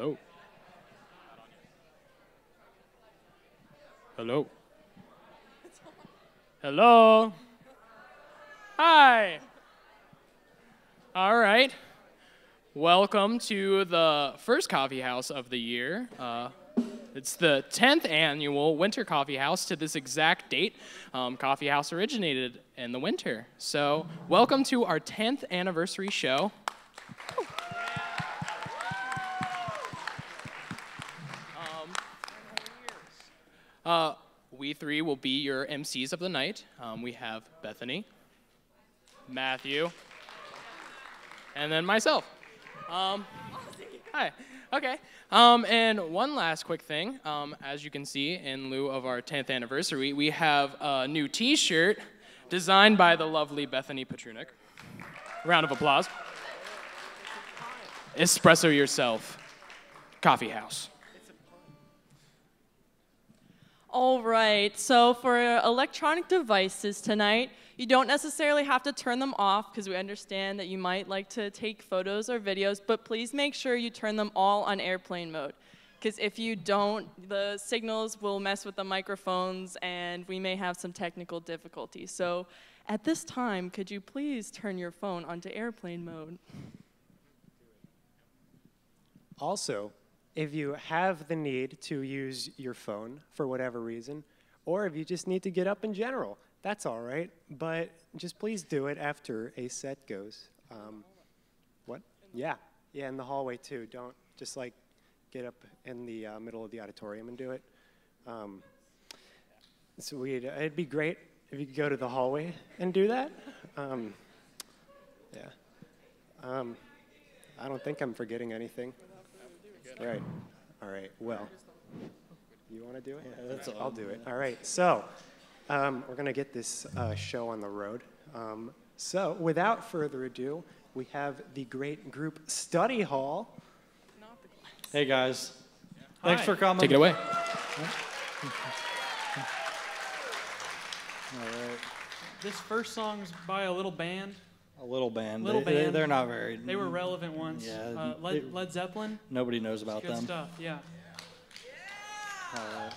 Hello. Hello. Hello. Hi. All right. Welcome to the first coffee house of the year. Uh, it's the 10th annual Winter Coffee House to this exact date. Um, coffee House originated in the winter. So, welcome to our 10th anniversary show. Uh, we three will be your MCs of the night. Um, we have Bethany, Matthew, and then myself. Um, hi. Okay. Um, and one last quick thing. Um, as you can see, in lieu of our 10th anniversary, we have a new T-shirt designed by the lovely Bethany Petrunik. Round of applause. Espresso yourself. Coffee house. All right, so for electronic devices tonight, you don't necessarily have to turn them off because we understand that you might like to take photos or videos, but please make sure you turn them all on airplane mode. Because if you don't, the signals will mess with the microphones and we may have some technical difficulties. So at this time, could you please turn your phone onto airplane mode? Also, if you have the need to use your phone for whatever reason, or if you just need to get up in general, that's all right. But just please do it after a set goes. Um, what? Yeah, yeah, in the hallway too. Don't just like get up in the uh, middle of the auditorium and do it. Um, so we'd, it'd be great if you could go to the hallway and do that. Um, yeah. Um, I don't think I'm forgetting anything. Right. All right. Well, you want to do it? Yeah, that's all. I'll do it. All right. So, um, we're going to get this uh, show on the road. Um, so, without further ado, we have the great group Study Hall. Hey guys, thanks for coming. Take it away. All right. This first song's by a little band. A little band. Little they, band. They, are not very. They were relevant once. Yeah, Uh, Led, Led Zeppelin. Nobody knows about Good them. stuff. Yeah. All right.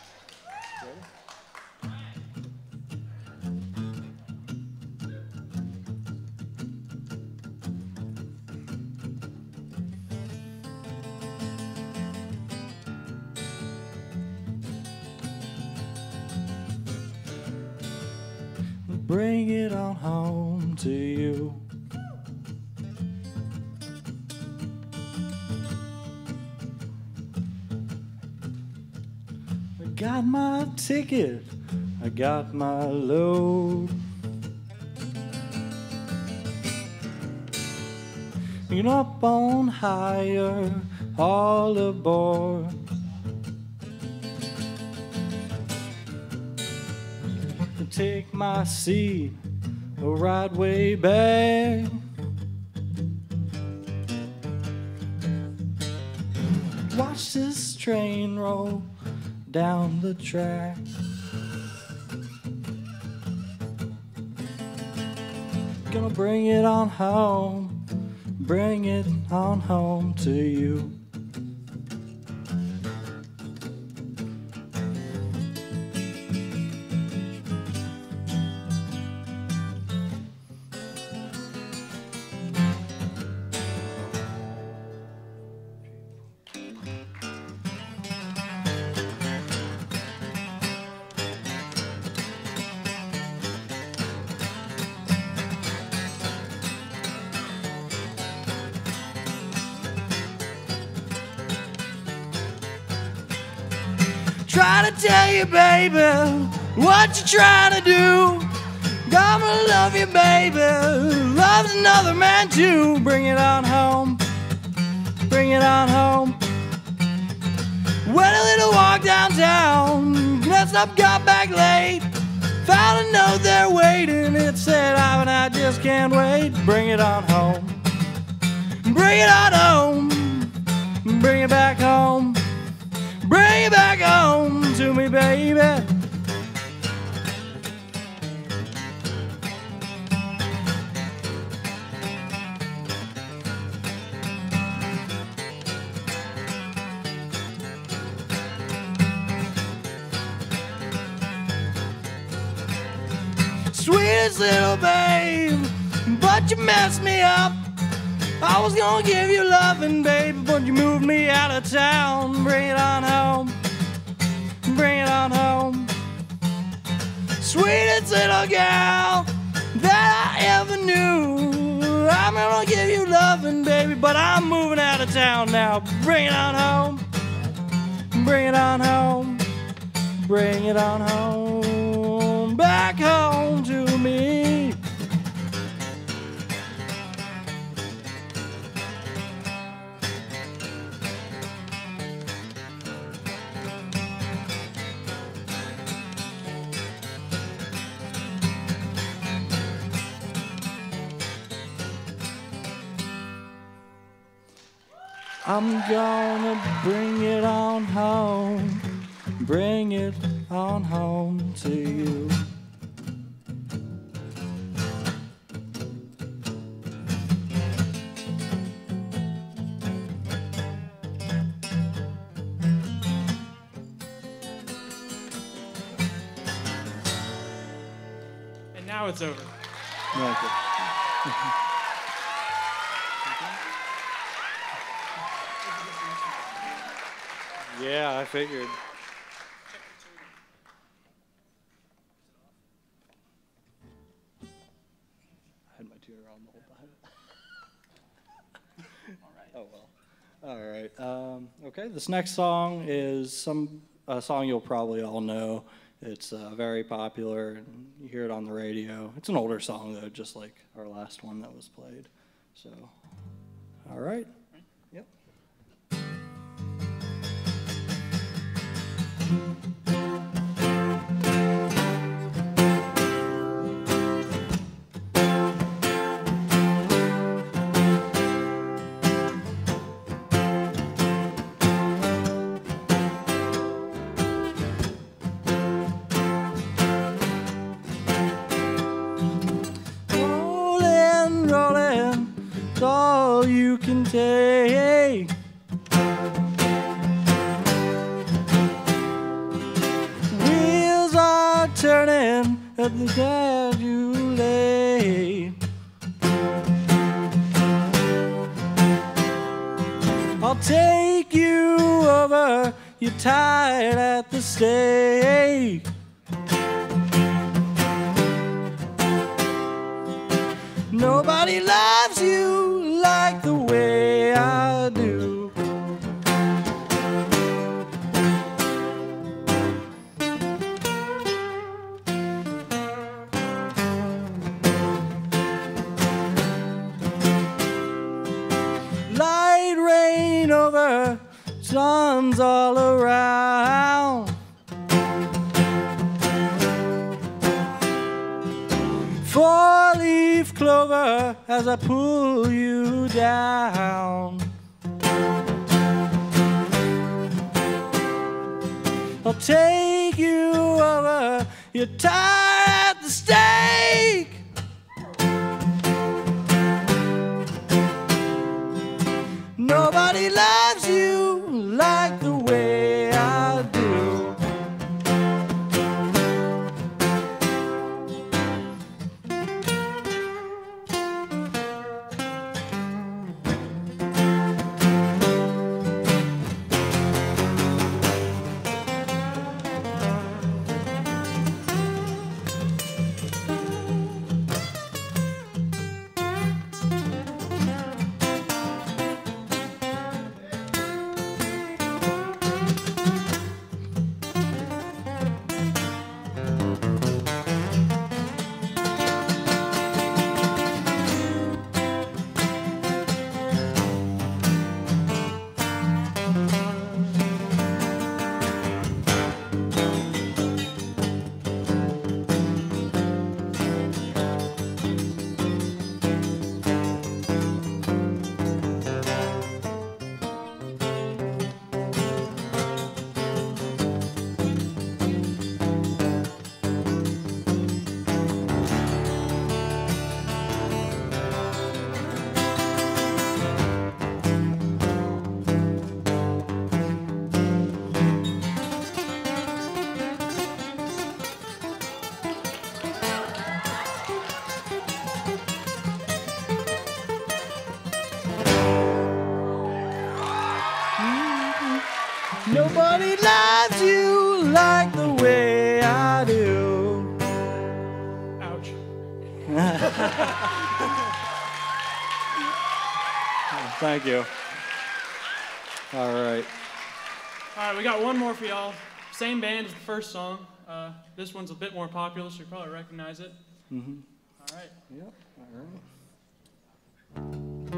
Bring it on home to you. Got my ticket, I got my load. Get up on higher, all aboard. Take my seat, a right way back. Watch this train roll down the track. Gonna bring it on home, bring it on home to you. You, baby, what you trying to do. Gonna love you, baby. Loves another man too. Bring it on home. Bring it on home. Went a little walk downtown. Dressed up, got back late. Found a note there waiting. It said, Ivan, I just can't wait. Bring it on home. Bring it on home. Bring it back home. Bring it back home to me, baby. Sweetest little babe, but you messed me up. I was gonna give you loving, baby, but you moved me out of town. Bring it on home on home. Sweetest little gal that I ever knew. I'm gonna give you loving, baby, but I'm moving out of town now. Bring it on home, bring it on home, bring it on home, back home to I'm gonna bring it on home, bring it on home to you. And now it's over. Yeah, I figured. I had my tuner on the whole time. All right. Oh well. All right. Um, okay. This next song is some a song you'll probably all know. It's uh, very popular, and you hear it on the radio. It's an older song though, just like our last one that was played. So, all right. All you can take. Turning at the dead you lay. I'll take you over, you're tired at the stake. Nobody loves clover as I pull you down. I'll take you over, you're tired at the stake. Nobody loves Thank you. All right. All right, we got one more for y'all. Same band as the first song. Uh, this one's a bit more popular, so you probably recognize it. Mm-hmm. All right. Yep. All right.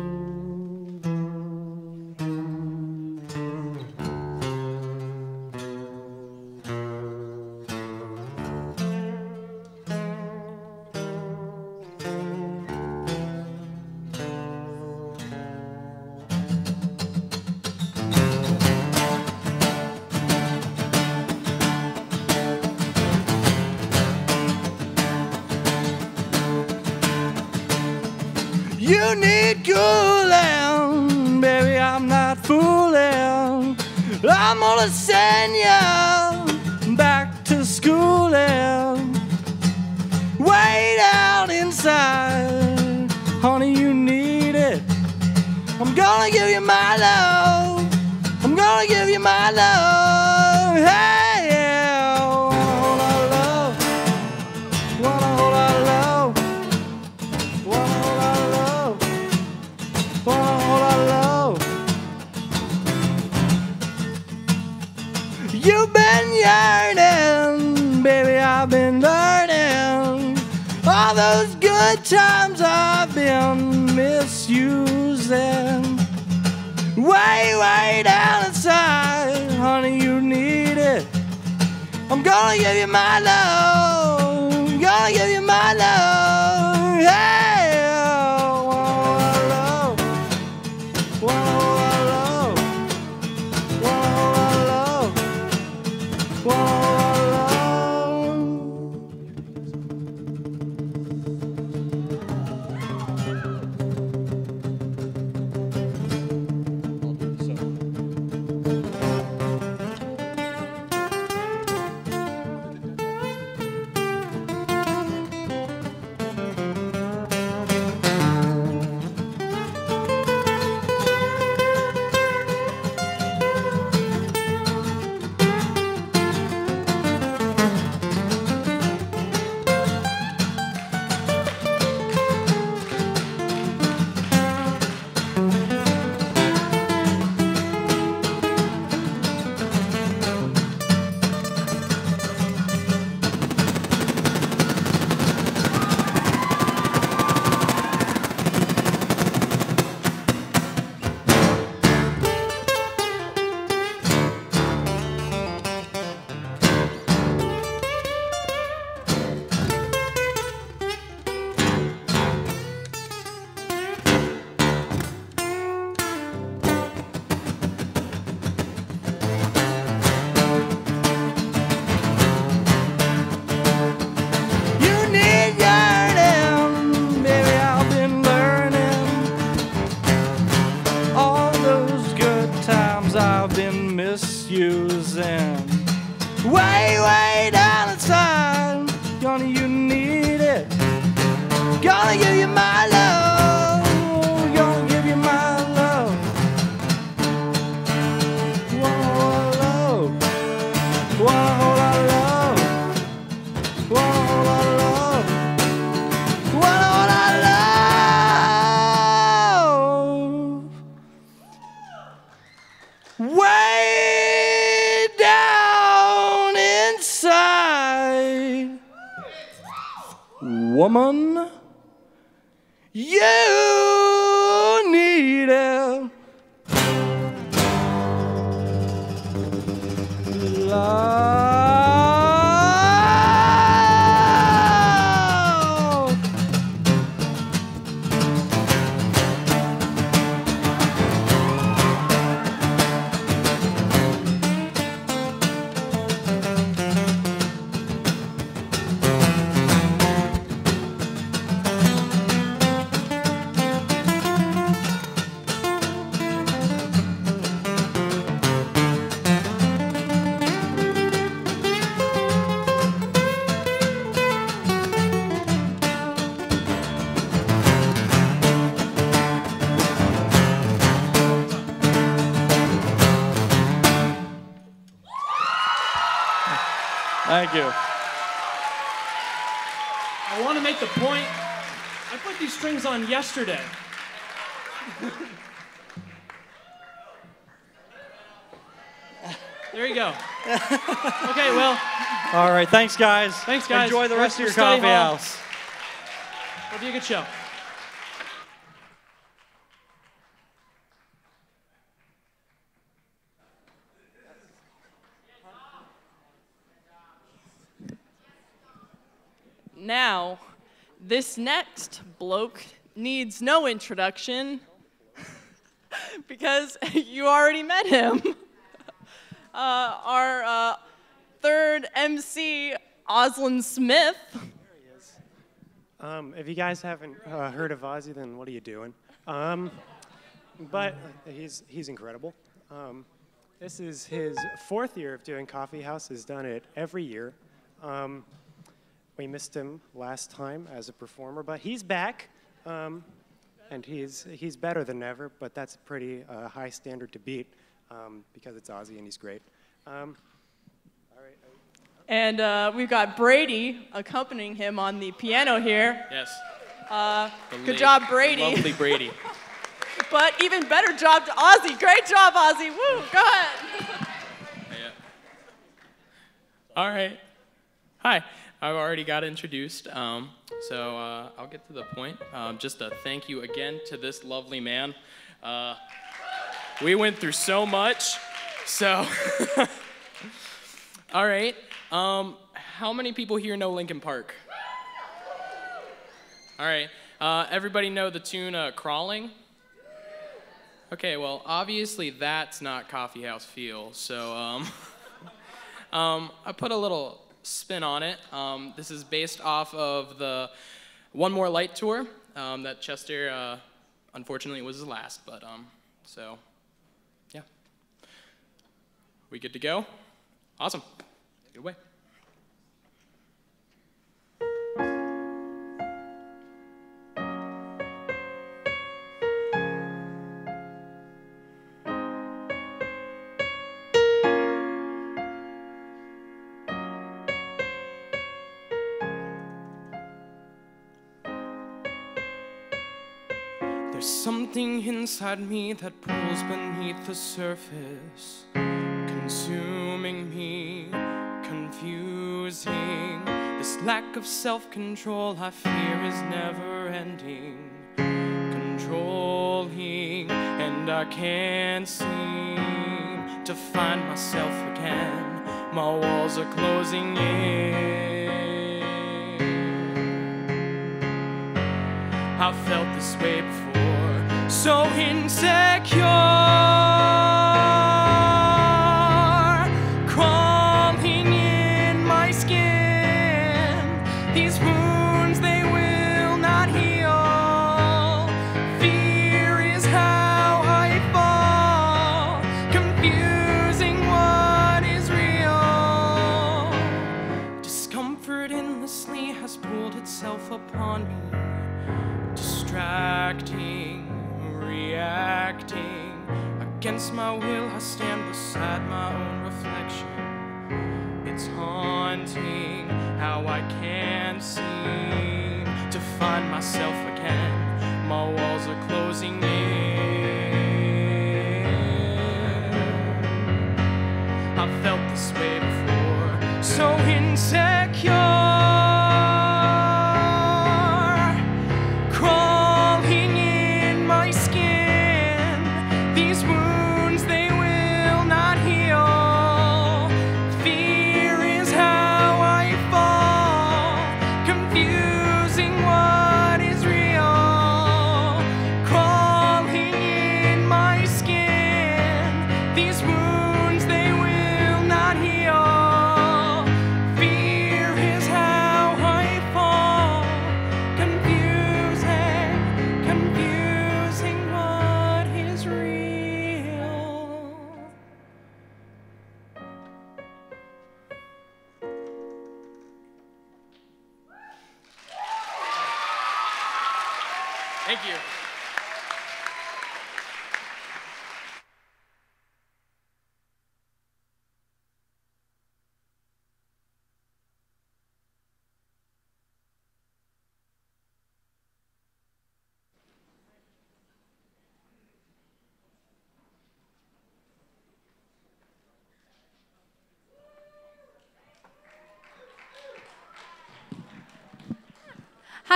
Gonna send you back to schooling. Way down inside, honey, you need it. I'm gonna give you my love. I'm gonna give you my love. Good times I've been misusing. Way, way down inside, honey, you need it. I'm gonna give you my love. Gonna give you my love. Hey, Thank you. I want to make the point. I put these strings on yesterday. there you go. Okay, well, All right, thanks, guys. Thanks, guys. Enjoy the rest of your coffee hall. house. it'll be a good show. Now, this next bloke needs no introduction because you already met him. Uh, our uh, third MC, Oslin Smith. Um, if you guys haven't uh, heard of Ozzy, then what are you doing? Um, but he's, he's incredible. Um, this is his fourth year of doing Coffee House. He's done it every year. We missed him last time as a performer, but he's back, um, and he's he's better than ever. But that's a pretty uh, high standard to beat um, because it's Ozzy and he's great. Um, And uh, we've got Brady accompanying him on the piano here. Yes. Uh, good late- job, the Brady. Lovely Brady. But even better job to Ozzy. Great job, Ozzy. Woo, go ahead. Yeah. All right. Hi. I've already got introduced, um, so uh, I'll get to the point. Um, just a thank you again to this lovely man. Uh, we went through so much, so. All right. Um, how many people here know Linkin Park? All right. Uh, everybody know the tune uh, "Crawling"? Okay. Well, obviously that's not Coffee House Feel. So um, um, I put a little spin on it. Um, this is based off of the One More Light tour um, that Chester, uh, unfortunately, was his last. But um, so, yeah. We good to go? Awesome. Take it something inside me that pulls beneath the surface, consuming me, confusing. This lack of self control I fear is never ending, controlling, and I can't seem to find myself again. My walls are closing in. I've felt this way before, so insecure, my will, I stand beside my own reflection. It's haunting how I can't seem to find myself again. My walls are closing in. I've felt this way before, so insecure.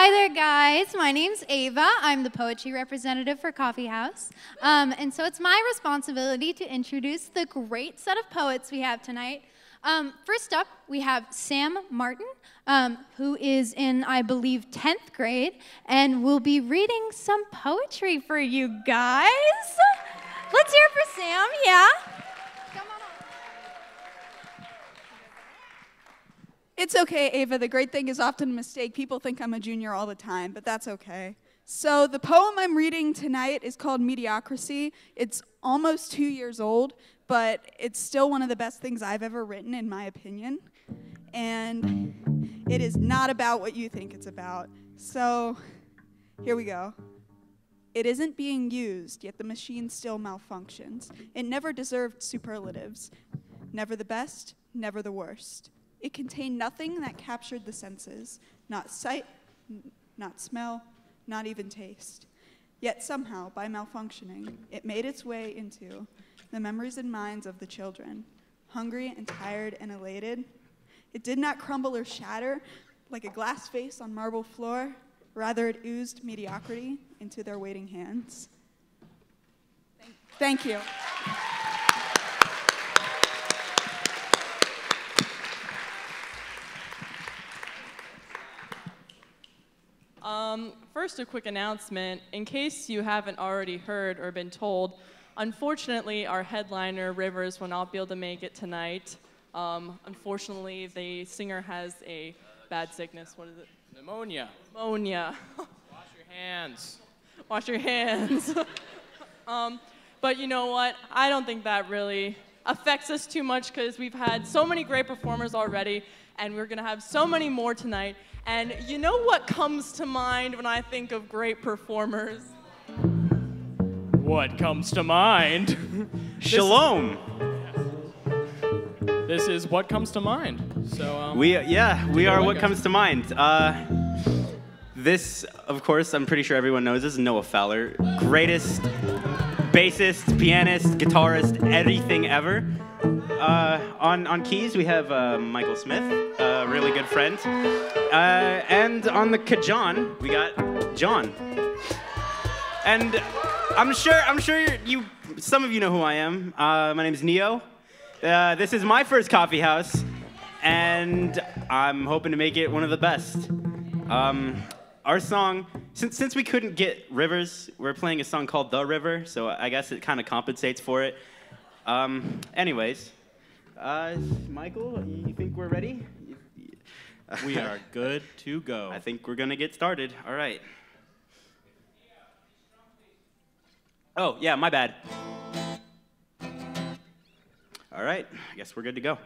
Hi there, guys. My name's Ava. I'm the poetry representative for Coffee House. Um, and so it's my responsibility to introduce the great set of poets we have tonight. Um, first up, we have Sam Martin, um, who is in, I believe, 10th grade, and will be reading some poetry for you guys. Let's hear it for Sam, yeah? Come on up. It's okay, Ava. The great thing is often a mistake. People think I'm a junior all the time, but that's okay. So, the poem I'm reading tonight is called Mediocrity. It's almost two years old, but it's still one of the best things I've ever written, in my opinion. And it is not about what you think it's about. So, here we go. It isn't being used, yet the machine still malfunctions. It never deserved superlatives. Never the best, never the worst. It contained nothing that captured the senses not sight, not smell, not even taste. Yet somehow, by malfunctioning, it made its way into the memories and minds of the children. Hungry and tired and elated, it did not crumble or shatter like a glass vase on marble floor. Rather, it oozed mediocrity into their waiting hands. Thank you. Um, first, a quick announcement. In case you haven't already heard or been told, unfortunately, our headliner, Rivers, will not be able to make it tonight. Um, unfortunately, the singer has a bad sickness. What is it? Pneumonia. Pneumonia. Wash your hands. Wash your hands. um, but you know what? I don't think that really affects us too much because we've had so many great performers already, and we're gonna have so many more tonight. And you know what comes to mind when I think of great performers? What comes to mind? Shalom. This is what comes to mind. So um, We yeah, we are what guys. comes to mind. Uh, this, of course, I'm pretty sure everyone knows. This is Noah Fowler, greatest bassist, pianist, guitarist, everything ever. Uh, on on keys we have uh, Michael Smith, a really good friend, uh, and on the cajon, we got John. And I'm sure I'm sure you some of you know who I am. Uh, my name is Neo. Uh, this is my first coffee house, and I'm hoping to make it one of the best. Um, our song, since, since we couldn't get Rivers, we're playing a song called The River, so I guess it kind of compensates for it. Um, anyways, uh, Michael, you think we're ready? We are good to go. I think we're gonna get started. All right. Oh, yeah, my bad. All right, I guess we're good to go.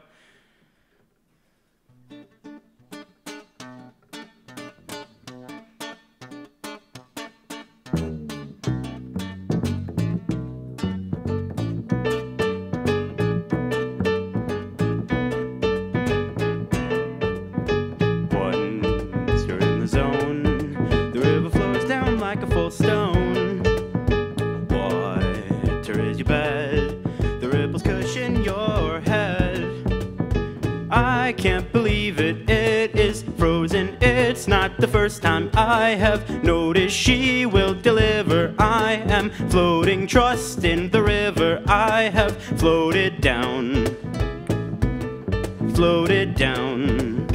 First time I have noticed she will deliver. I am floating, trust in the river. I have floated down, floated down,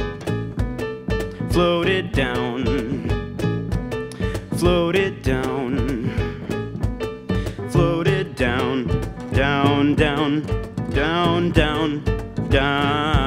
floated down, floated down floated down, down, down, down, down, down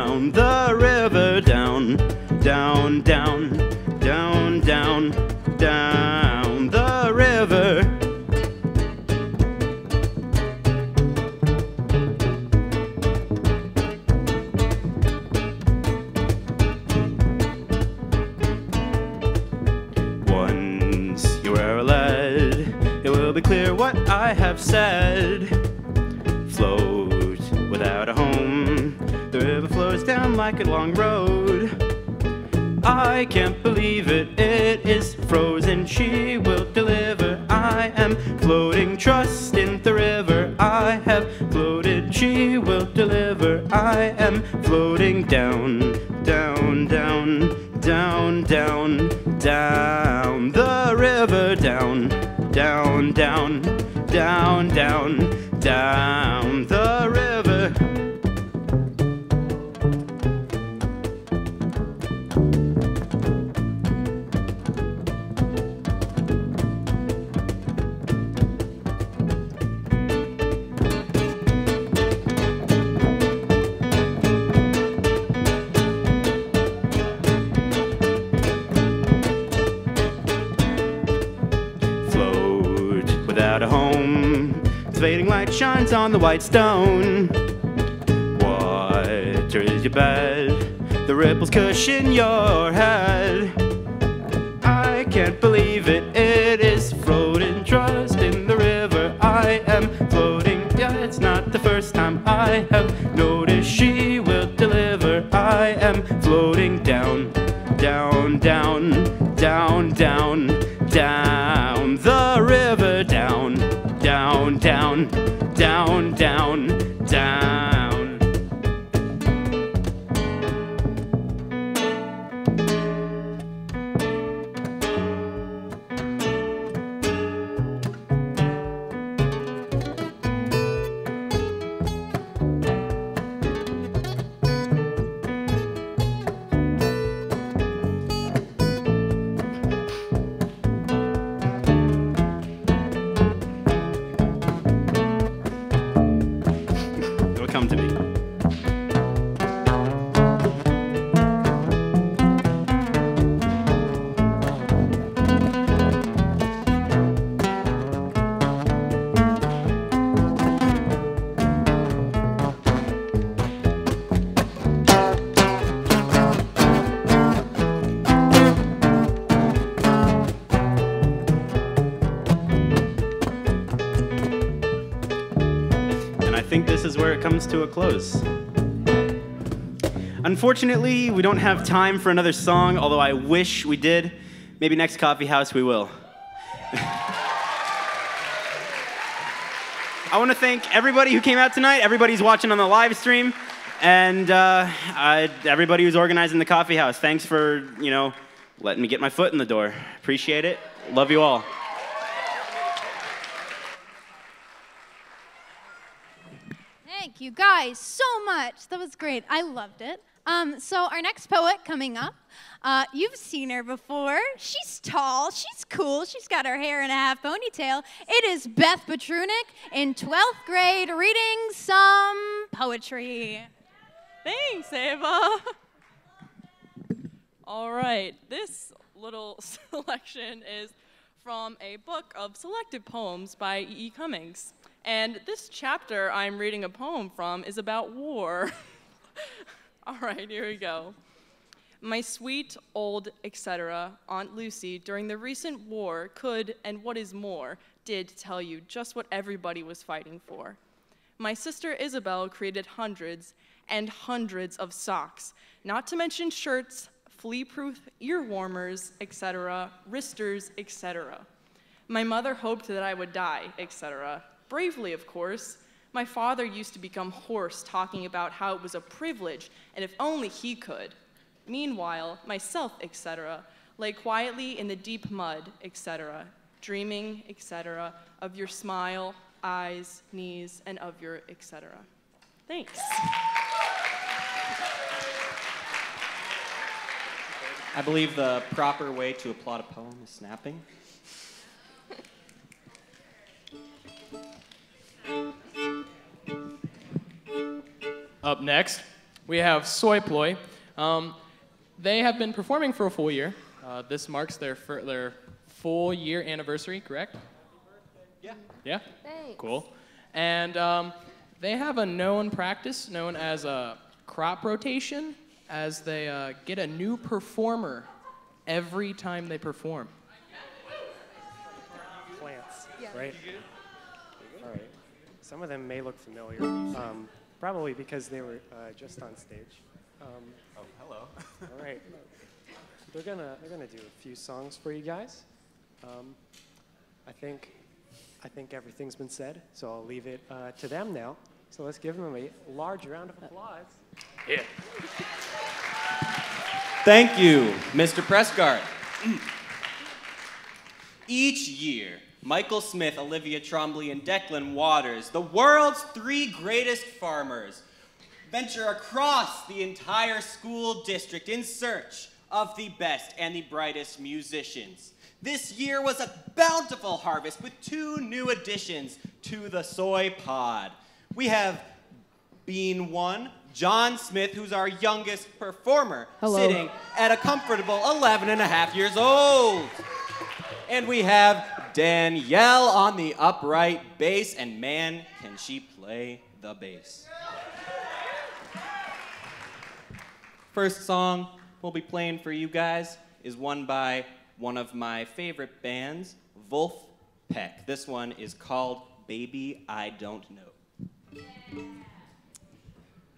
stone. Water is your bed. The ripples cushion your comes to a close. Unfortunately, we don't have time for another song, although I wish we did. Maybe next coffee house we will. I want to thank everybody who came out tonight, everybody who's watching on the live stream, and uh, I, everybody who's organizing the coffee house. Thanks for, you know, letting me get my foot in the door. Appreciate it. Love you all. Thank you guys so much. That was great. I loved it. Um, so our next poet coming up, uh, you've seen her before. She's tall. She's cool. She's got her hair in a half ponytail. It is Beth Petrunik in 12th grade reading some poetry. Thanks, Ava. All right, this little selection is from a book of selected poems by E. E. Cummings. And this chapter I'm reading a poem from is about war. All right, here we go. My sweet old etc. Aunt Lucy during the recent war could, and what is more, did tell you just what everybody was fighting for. My sister Isabel created hundreds and hundreds of socks, not to mention shirts, flea-proof ear warmers, etc., wristers, etc. My mother hoped that I would die, etc. Bravely, of course. My father used to become hoarse talking about how it was a privilege and if only he could. Meanwhile, myself, etc., lay quietly in the deep mud, etc., dreaming, etc., of your smile, eyes, knees, and of your etc. Thanks. I believe the proper way to applaud a poem is snapping. Up next, we have Soy Ploy. Um, they have been performing for a full year. Uh, this marks their, fir- their full year anniversary, correct? Yeah. Yeah? Thanks. Cool. And um, they have a known practice known as a crop rotation, as they uh, get a new performer every time they perform. Plants, yeah. right? All right. Some of them may look familiar, um, probably because they were uh, just on stage. Um, Oh, hello. all right. They're gonna they're gonna do a few songs for you guys. Um, I think I think everything's been said, so I'll leave it uh, to them now. So let's give them a large round of applause. Yeah. Thank you, Mr. Prescott. Each year, Michael Smith, Olivia Trombley, and Declan Waters, the world's three greatest farmers, venture across the entire school district in search of the best and the brightest musicians. This year was a bountiful harvest with two new additions to the soy pod. We have Bean One, John Smith, who's our youngest performer, Hello. sitting at a comfortable 11 and a half years old. And we have Danielle on the upright bass, and man, can she play the bass. First song we'll be playing for you guys is one by one of my favorite bands, Wolf Peck. This one is called Baby I Don't Know.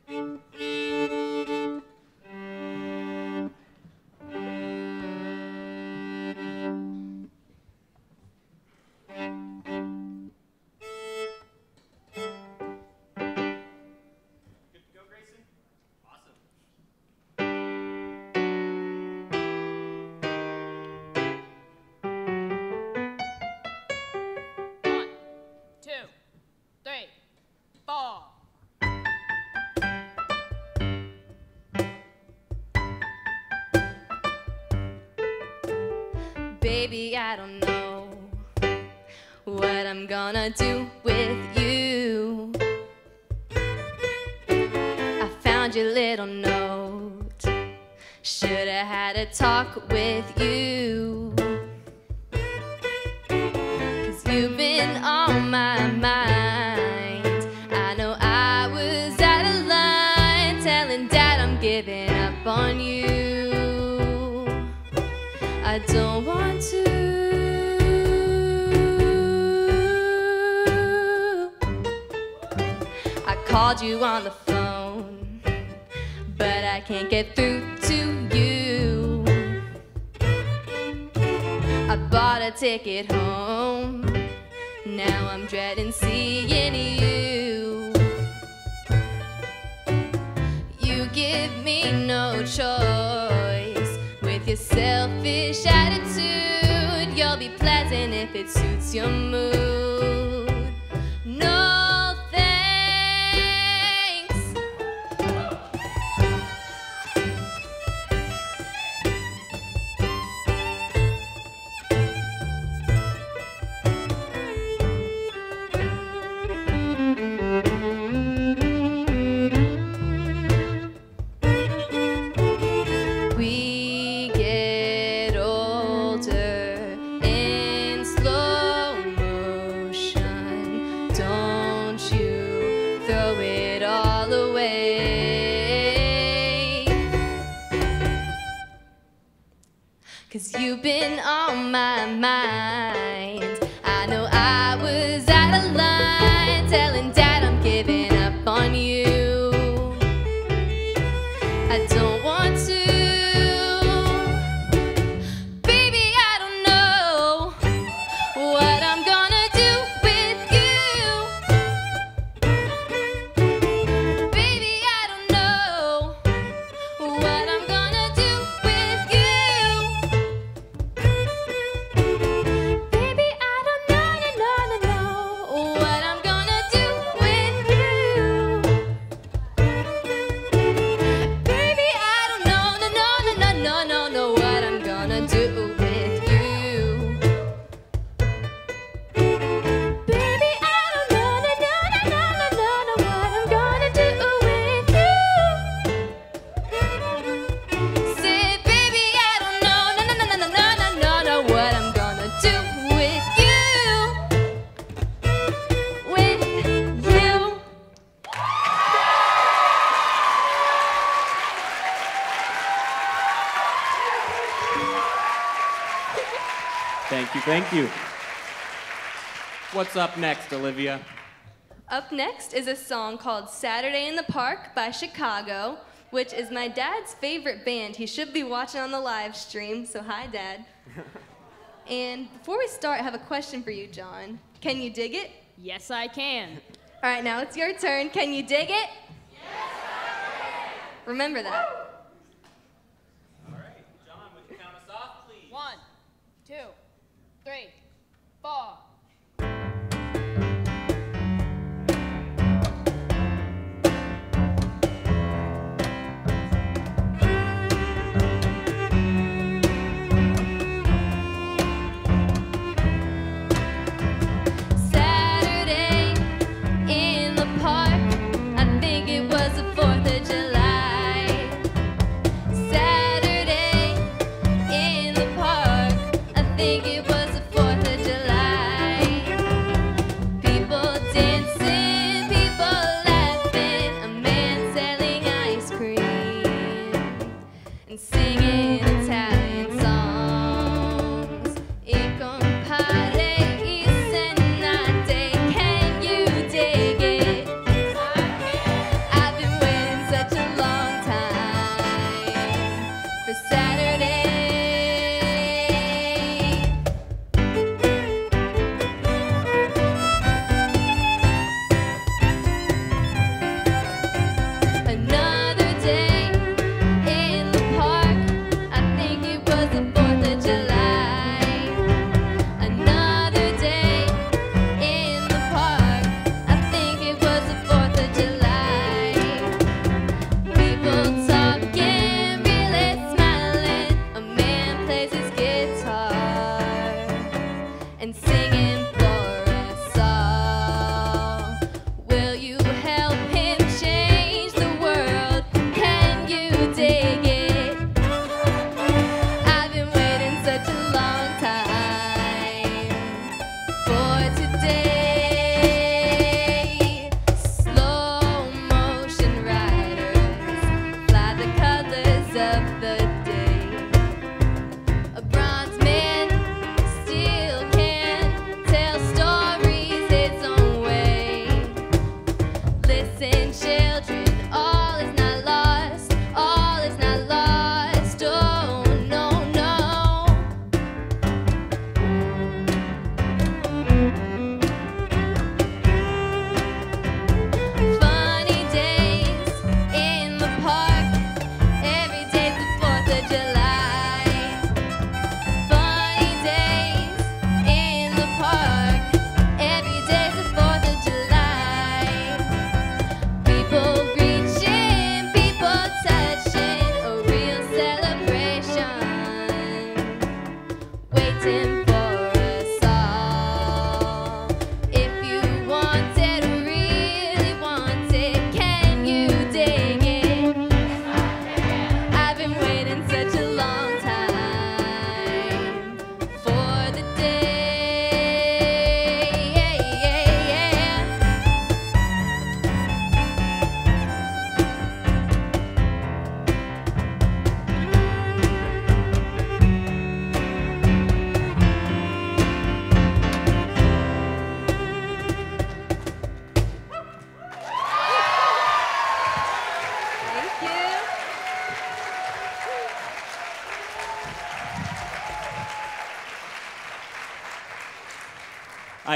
One, Do with you. I found your little note. Should have had a talk with you on the phone, but I can't get through to you. I bought a ticket home, now I'm dreading seeing you. You give me no choice with your selfish attitude. You'll be pleasant if it suits your mood. Thank you. What's up next, Olivia? Up next is a song called Saturday in the Park by Chicago, which is my dad's favorite band. He should be watching on the live stream, so hi, Dad. and before we start, I have a question for you, John. Can you dig it? Yes, I can. All right, now it's your turn. Can you dig it? Yes, I can. Remember that. One, five,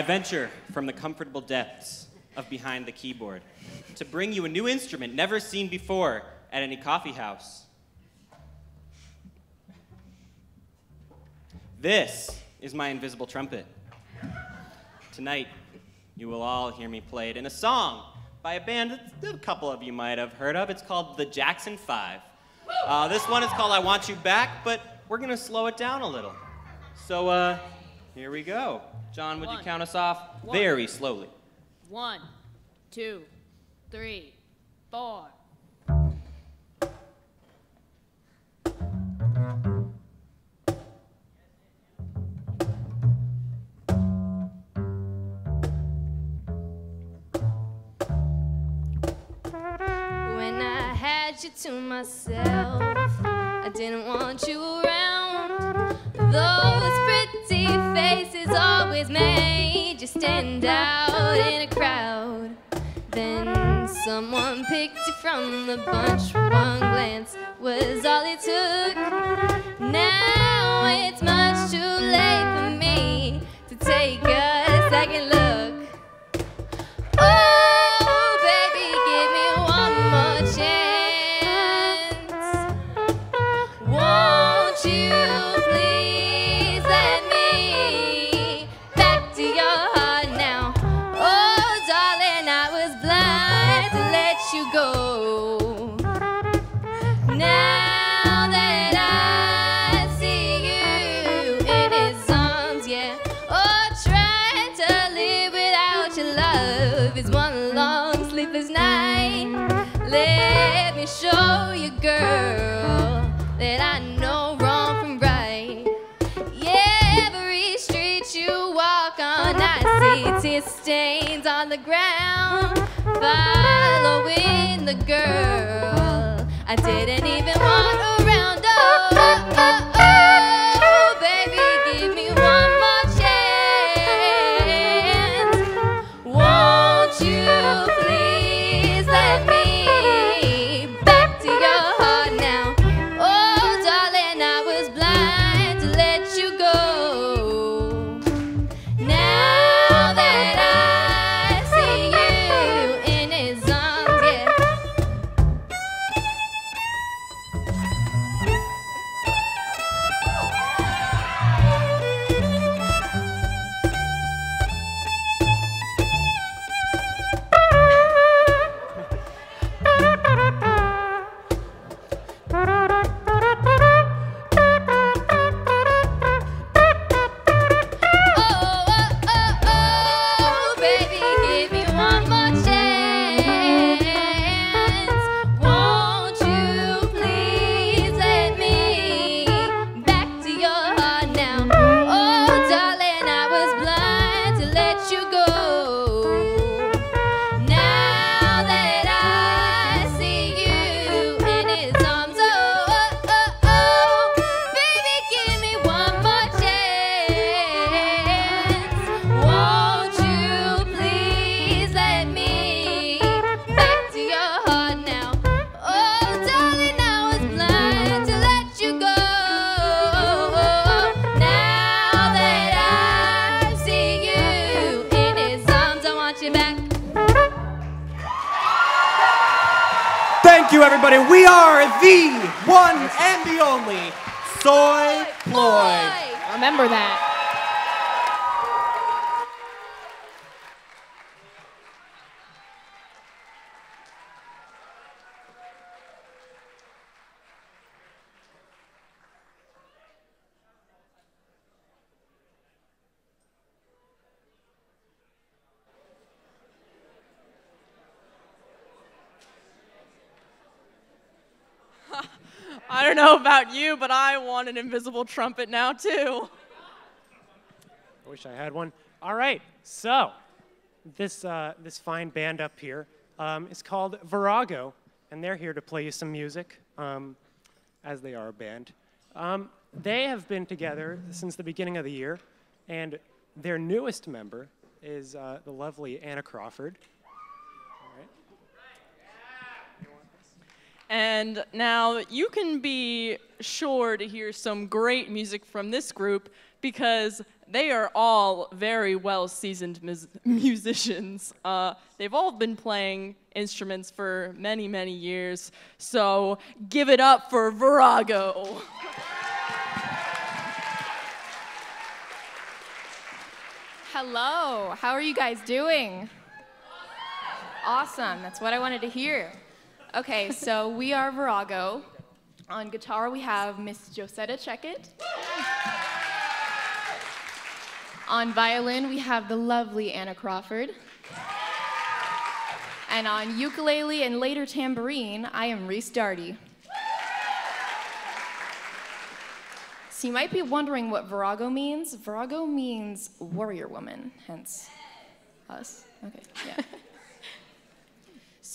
venture from the comfortable depths of behind the keyboard to bring you a new instrument never seen before at any coffee house. This is my invisible trumpet. Tonight, you will all hear me play it in a song by a band that a couple of you might have heard of. It's called the Jackson Five. Uh, this one is called I Want You Back, but we're going to slow it down a little. So, uh, here we go. John, would you count us off One. very slowly? One, two, three, four. When I had you to myself, I didn't want you around. Those pretty faces always made you stand out in a crowd. Then someone picked you from the bunch. One glance was all it took. Now it's much too late for me to take a second look. Tear stains on the ground. Following the girl, I didn't even want around. Oh, oh, oh, oh, the one and the only Soy Ploy. Remember that. Know about you, but I want an invisible trumpet now too. I wish I had one. All right, so this uh, this fine band up here um, is called Virago, and they're here to play you some music, um, as they are a band. Um, they have been together since the beginning of the year, and their newest member is uh, the lovely Anna Crawford. And now you can be sure to hear some great music from this group because they are all very well seasoned mus- musicians. Uh, they've all been playing instruments for many, many years. So give it up for Virago. Hello, how are you guys doing? Awesome, that's what I wanted to hear. Okay, so we are Virago. On guitar, we have Miss Josetta Checkett. On violin, we have the lovely Anna Crawford. And on ukulele and later tambourine, I am Reese Darty. So you might be wondering what Virago means. Virago means warrior woman, hence us. Okay, yeah.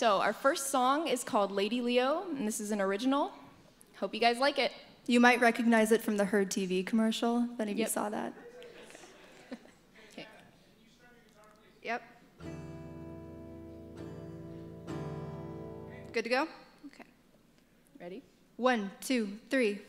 So our first song is called Lady Leo, and this is an original. Hope you guys like it. You might recognize it from the Herd TV commercial. If any of you saw that. Okay. Yep. Good to go? Okay. Ready? One, two, three.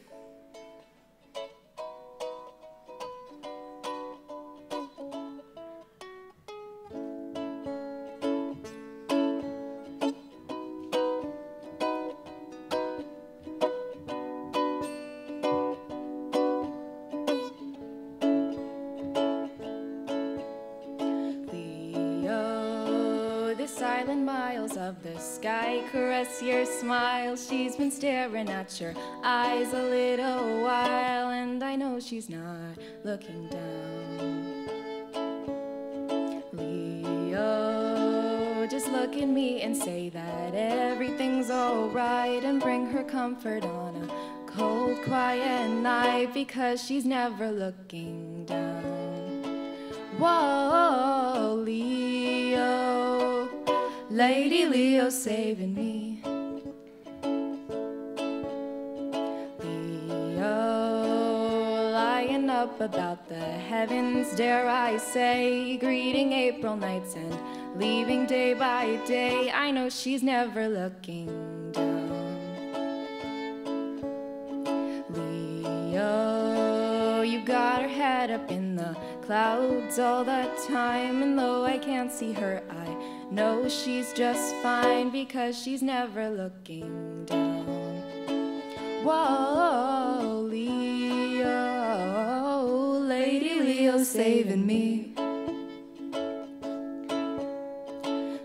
Your smile. She's been staring at your eyes a little while, and I know she's not looking down. Leo, just look at me and say that everything's alright, and bring her comfort on a cold, quiet night because she's never looking down. Whoa, Leo, Lady Leo saving me. Up about the heavens, dare I say, greeting April nights and leaving day by day. I know she's never looking down. Leo, you got her head up in the clouds all the time, and though I can't see her, I know she's just fine because she's never looking down. Whoa, Leo, saving me.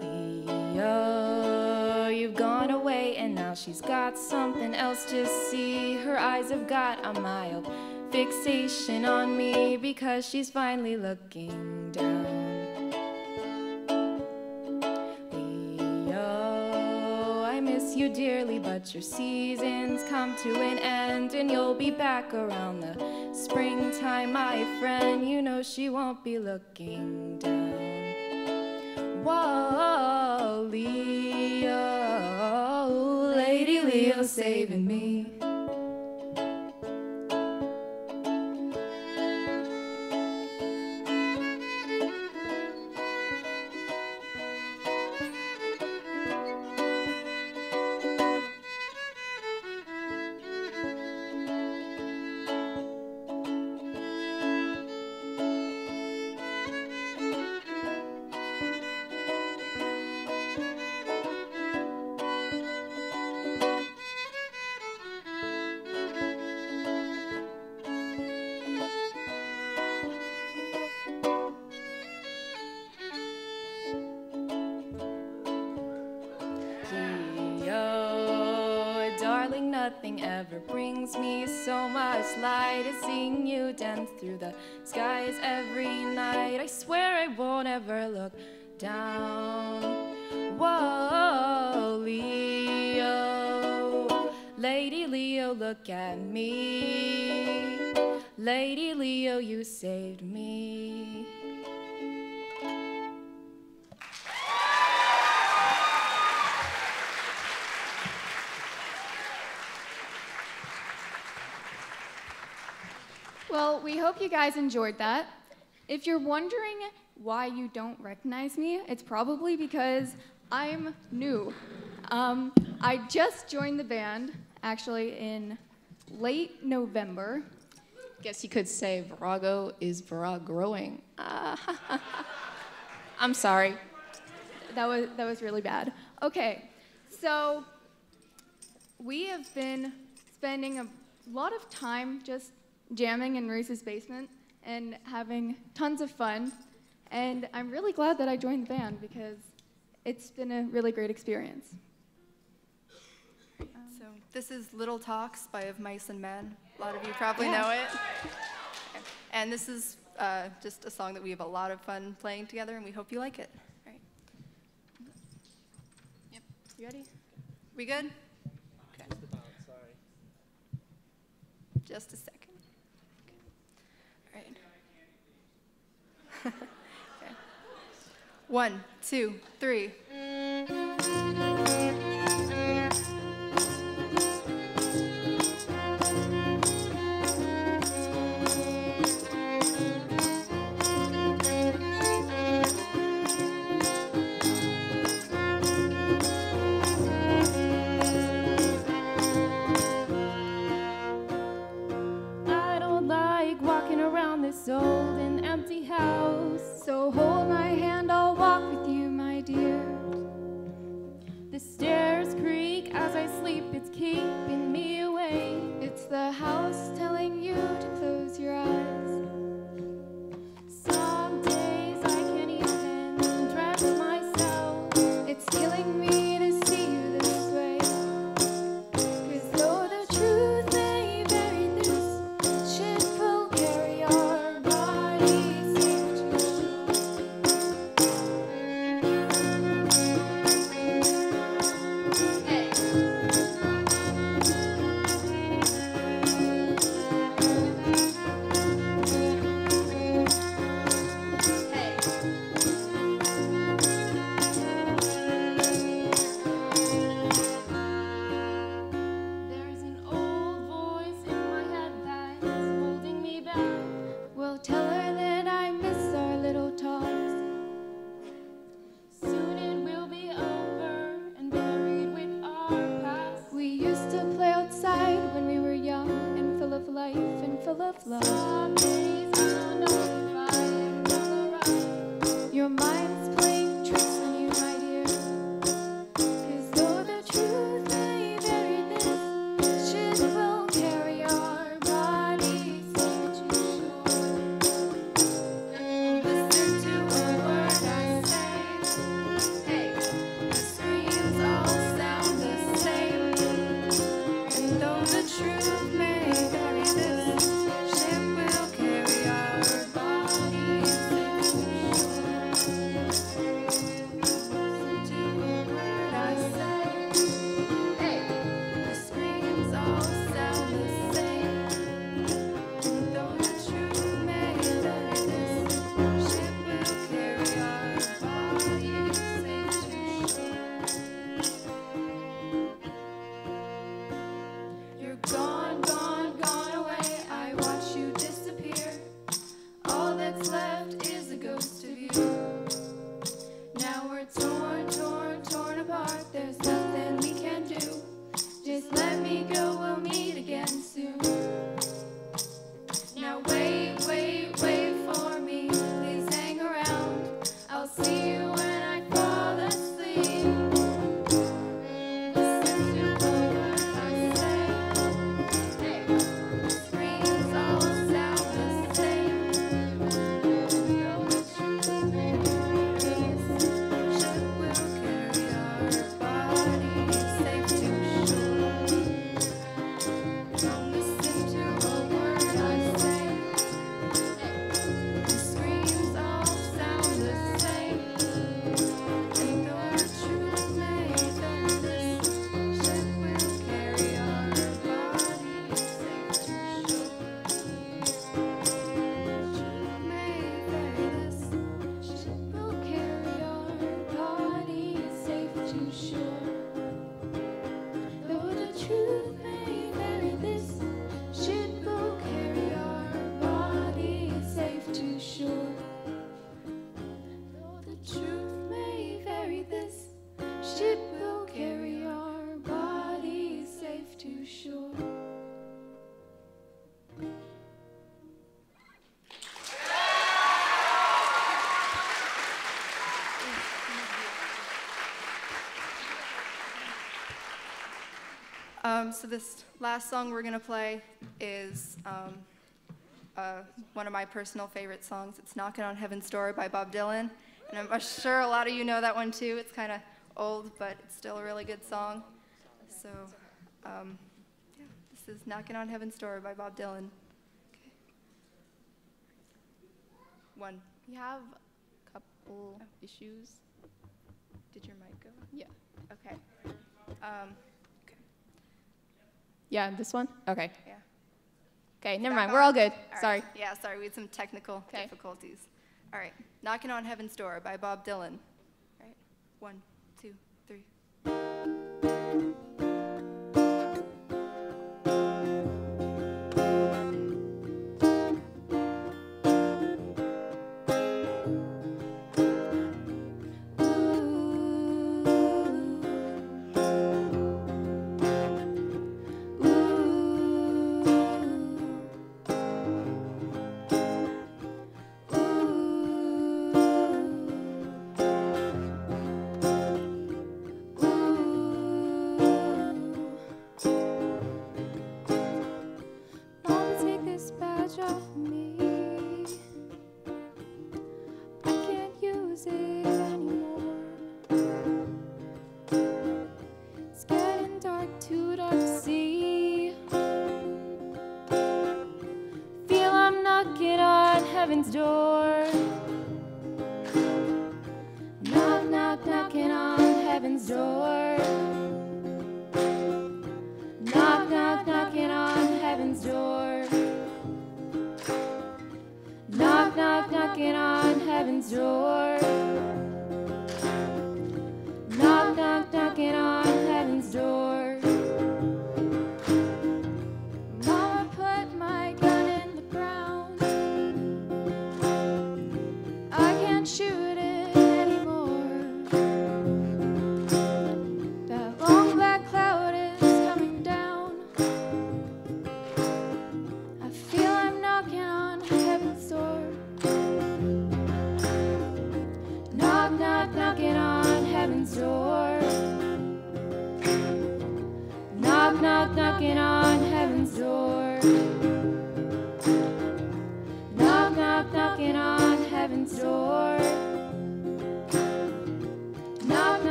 Leo, you've gone away and now she's got something else to see. Her eyes have got a mild fixation on me because she's finally looking down. You dearly, but your seasons come to an end and you'll be back around the springtime, my friend. You know she won't be looking down. Whoa, oh, Leo, Lady Leo saving me. Through the skies every night. I swear I won't ever look down. Whoa, Leo, Lady Leo, look at me. Lady Leo, you saved me. Well, we hope you guys enjoyed that. If you're wondering why you don't recognize me, it's probably because I'm new. Um, I just joined the band actually in late November, Guess you could say Virago is Virag growing. Ah, I'm sorry. That was that was really bad. Okay, so we have been spending a lot of time just jamming in Reese's basement and having tons of fun. And I'm really glad that I joined the band because it's been a really great experience. So this is Little Talks by Of Mice and Men. A lot of you probably Yeah. know it. And this is uh, just a song that we have a lot of fun playing together, and we hope you like it. All right. Yep. You ready? We good? Okay. Just a second. Okay. All right. okay. One, two, three. Um, so this last song we're gonna play is um, uh, one of my personal favorite songs. It's "Knocking on Heaven's Door" by Bob Dylan, and I'm sure a lot of you know that one too. It's kind of old, but it's still a really good song. So, um, yeah, this is "Knocking on Heaven's Door" by Bob Dylan. Okay. One. We have a couple issues. Did your mic go? Yeah. Okay. Yeah, this one? Okay. Yeah. Okay, never Back mind. We're all good. All Sorry. right. Yeah, sorry. We had some technical difficulties. All right. Knocking on Heaven's Door by Bob Dylan. All right. One, two, three.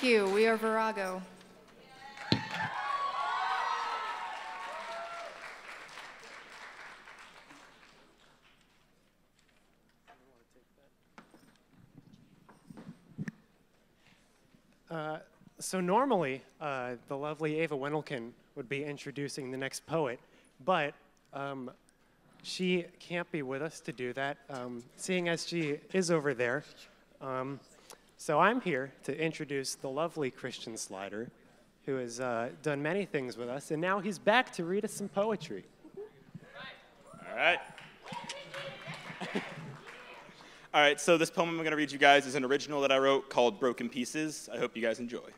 Thank you. We are Virago. Uh, so normally, uh, the lovely Ava Wendelkin would be introducing the next poet, but um, she can't be with us to do that, um, seeing as she is over there. Um, so I'm here to introduce the lovely Christian Slider, who has uh, done many things with us, and now he's back to read us some poetry. All right. All right, so this poem I'm going to read you guys is an original that I wrote called Broken Pieces. I hope you guys enjoy.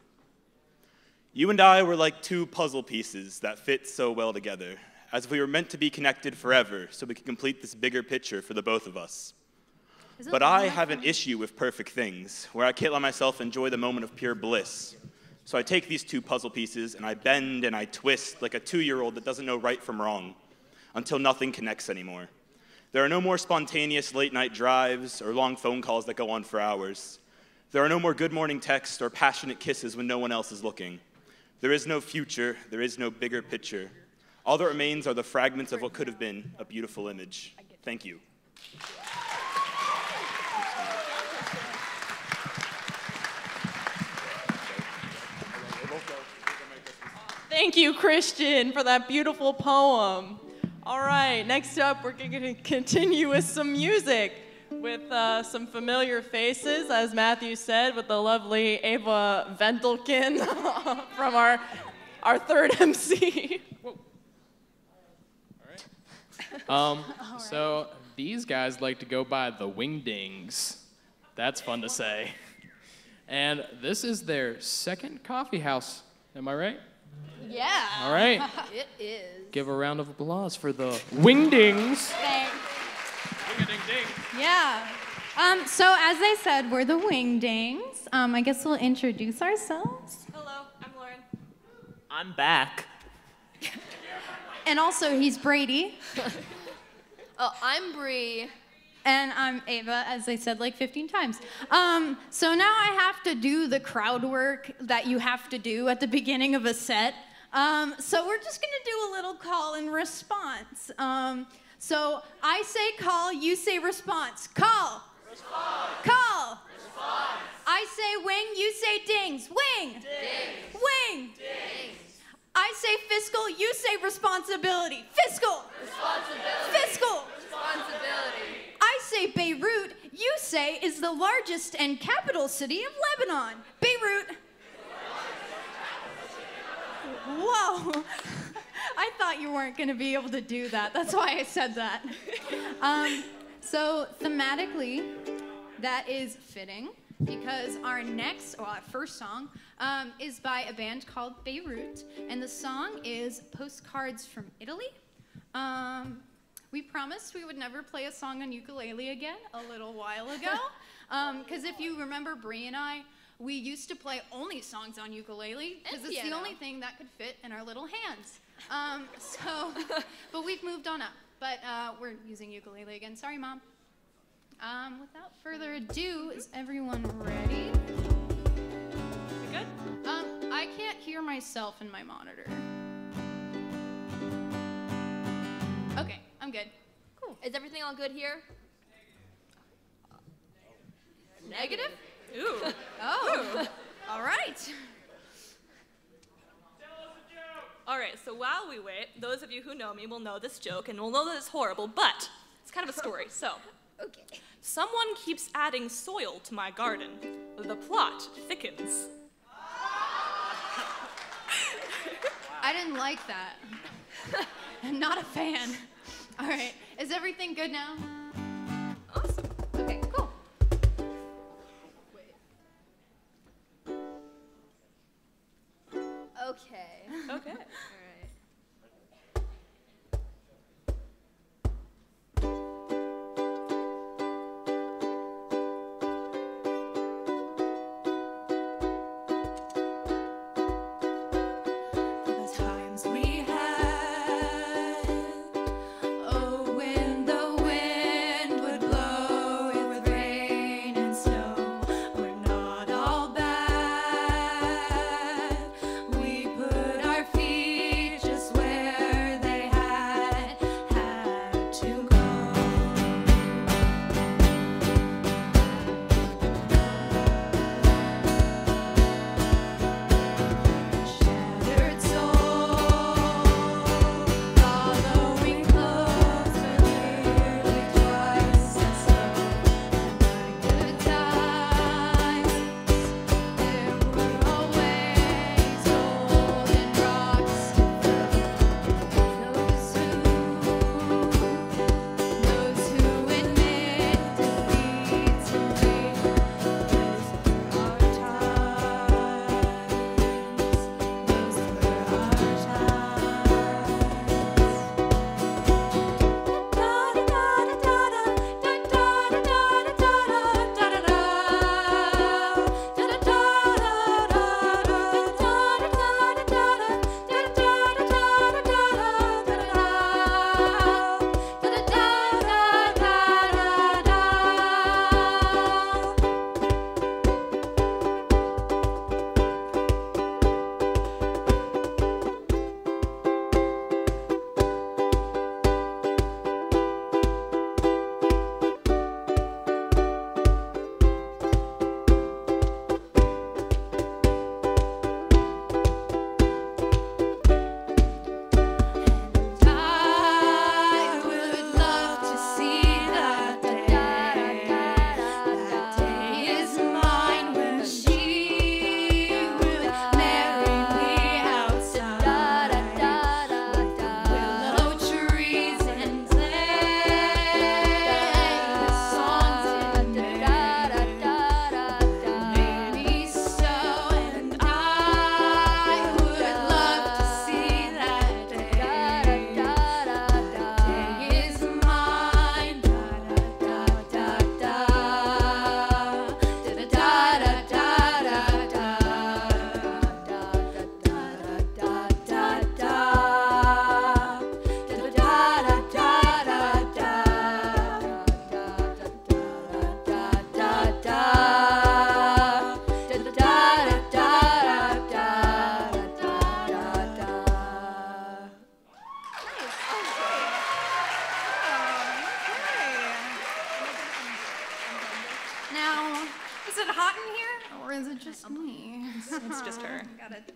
You and I were like two puzzle pieces that fit so well together, as if we were meant to be connected forever so we could complete this bigger picture for the both of us. But I have an issue with perfect things, where I can't let myself enjoy the moment of pure bliss. So I take these two puzzle pieces and I bend and I twist like a two year old that doesn't know right from wrong until nothing connects anymore. There are no more spontaneous late night drives or long phone calls that go on for hours. There are no more good morning texts or passionate kisses when no one else is looking. There is no future, there is no bigger picture. All that remains are the fragments of what could have been a beautiful image. Thank you. Thank you, Christian, for that beautiful poem. All right, next up, we're going to continue with some music with uh, some familiar faces, as Matthew said, with the lovely Ava Vendelkin from our, our third MC. Um, so these guys like to go by the Wingdings. That's fun to say. And this is their second coffee house. Am I right? Yeah. All right. It is. Give a round of applause for the Wingdings. Thanks. Yeah. Um, so as I said, we're the Wingdings. Um, I guess we'll introduce ourselves. Hello, I'm Lauren. I'm back. And also, he's Brady. Oh, I'm Bree. And I'm Ava, as I said like 15 times. Um, so now I have to do the crowd work that you have to do at the beginning of a set. Um, so we're just gonna do a little call and response. Um, so I say call, you say response. Call. Response. Call. Response. I say wing, you say dings. Wing. Dings. Wing. Dings. I say fiscal, you say responsibility. Fiscal. Responsibility. Fiscal. Responsibility. I say Beirut, you say is the largest and capital city of Lebanon. Beirut. Whoa. I thought you weren't going to be able to do that. That's why I said that. Um, so, thematically, that is fitting because our next, or our first song, um, is by a band called Beirut, and the song is Postcards from Italy. Um, we promised we would never play a song on ukulele again a little while ago. Because if you remember Bree and I, we used to play only songs on ukulele because it's the only thing that could fit in our little hands. Um, so, but we've moved on up. But uh, we're using ukulele again. Sorry, Mom. Um, without further ado, is everyone ready? We good? Um, I can't hear myself in my monitor. Okay, good. Cool. Is everything all good here? Negative? Ooh. Oh. All right. All right, so while we wait, those of you who know me will know this joke and will know that it's horrible, but it's kind of a story. So, okay. Someone keeps adding soil to my garden. The plot thickens. I didn't like that. I'm not a fan. All right. Is everything good now?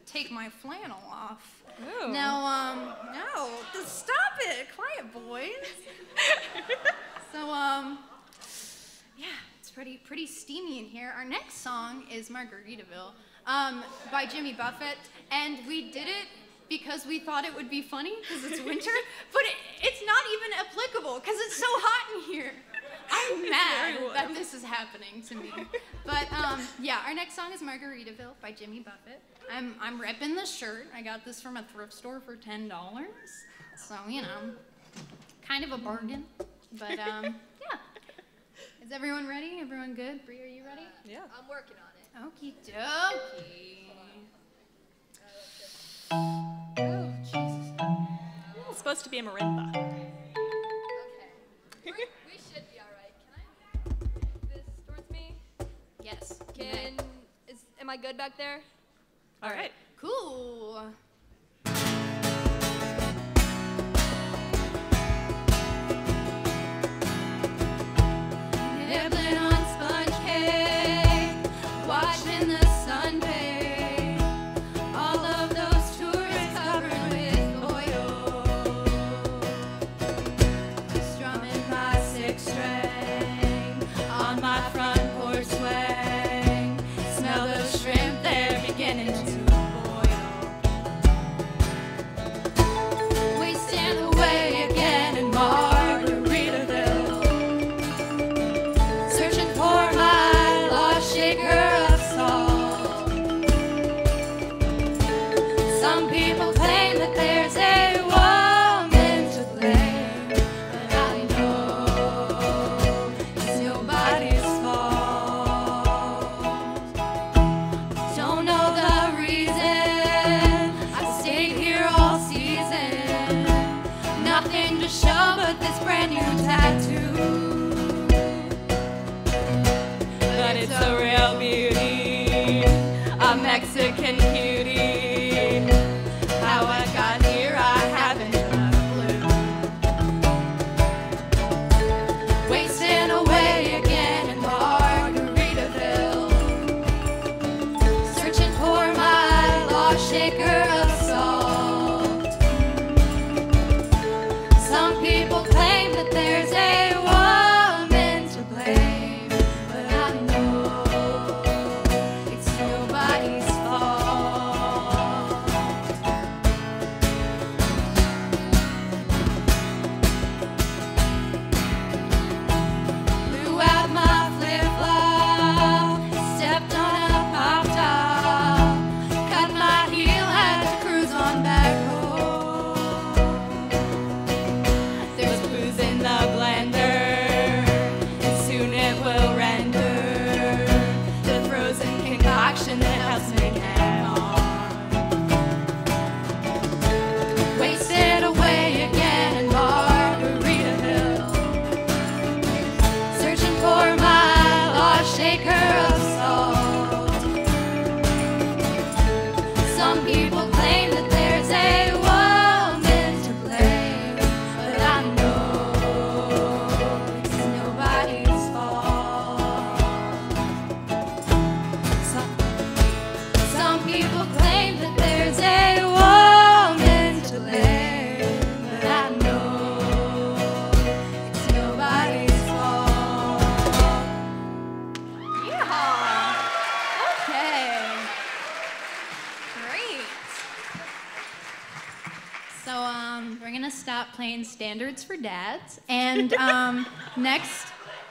Take my flannel off. Ooh. Now, um, no, stop it, quiet boys. so, um, yeah, it's pretty, pretty steamy in here. Our next song is Margaritaville, um, by Jimmy Buffett, and we did it because we thought it would be funny because it's winter, but it, it's not even applicable because it's so hot in here. I'm mad that this is happening to me. But um, yeah, our next song is Margaritaville by Jimmy Buffett. I'm I'm repping the shirt. I got this from a thrift store for ten dollars. So you know, kind of a bargain. But um, yeah. Is everyone ready? Everyone good? Bree, are you ready? Yeah. I'm working on it. Okie dokie. Oh, Jesus. It's supposed to be a marimba. We Yes. Can is am I good back there? All right. Cool. So um, we're gonna stop playing standards for dads, and um, next,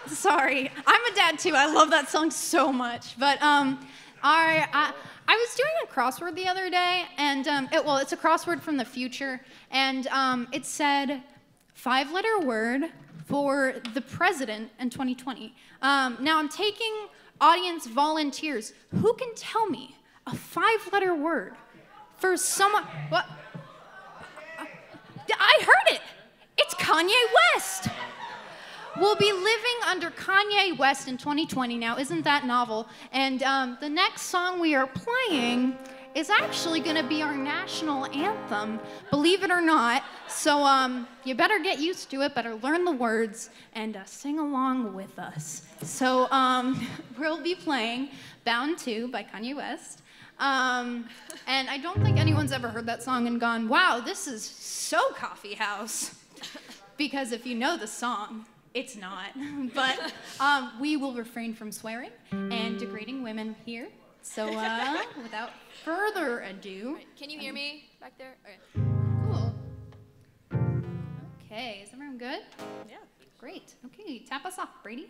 sorry, I'm a dad too. I love that song so much. But um, our, I, I was doing a crossword the other day, and um, it, well, it's a crossword from the future, and um, it said five-letter word for the president in 2020. Um, now I'm taking audience volunteers. Who can tell me a five-letter word for someone? What? I heard it. It's Kanye West. We'll be living under Kanye West in 2020 now. Isn't that novel? And um, the next song we are playing is actually going to be our national anthem, believe it or not. So um, you better get used to it, better learn the words, and uh, sing along with us. So um, we'll be playing Bound 2 by Kanye West. Um, and I don't think anyone's ever heard that song and gone, wow, this is so coffee house. because if you know the song, it's not. But um, we will refrain from swearing and degrading women here. So uh, without further ado, Can you hear me back there? Okay. cool. Okay, is everyone good? Yeah. Great. Okay, tap us off, Brady.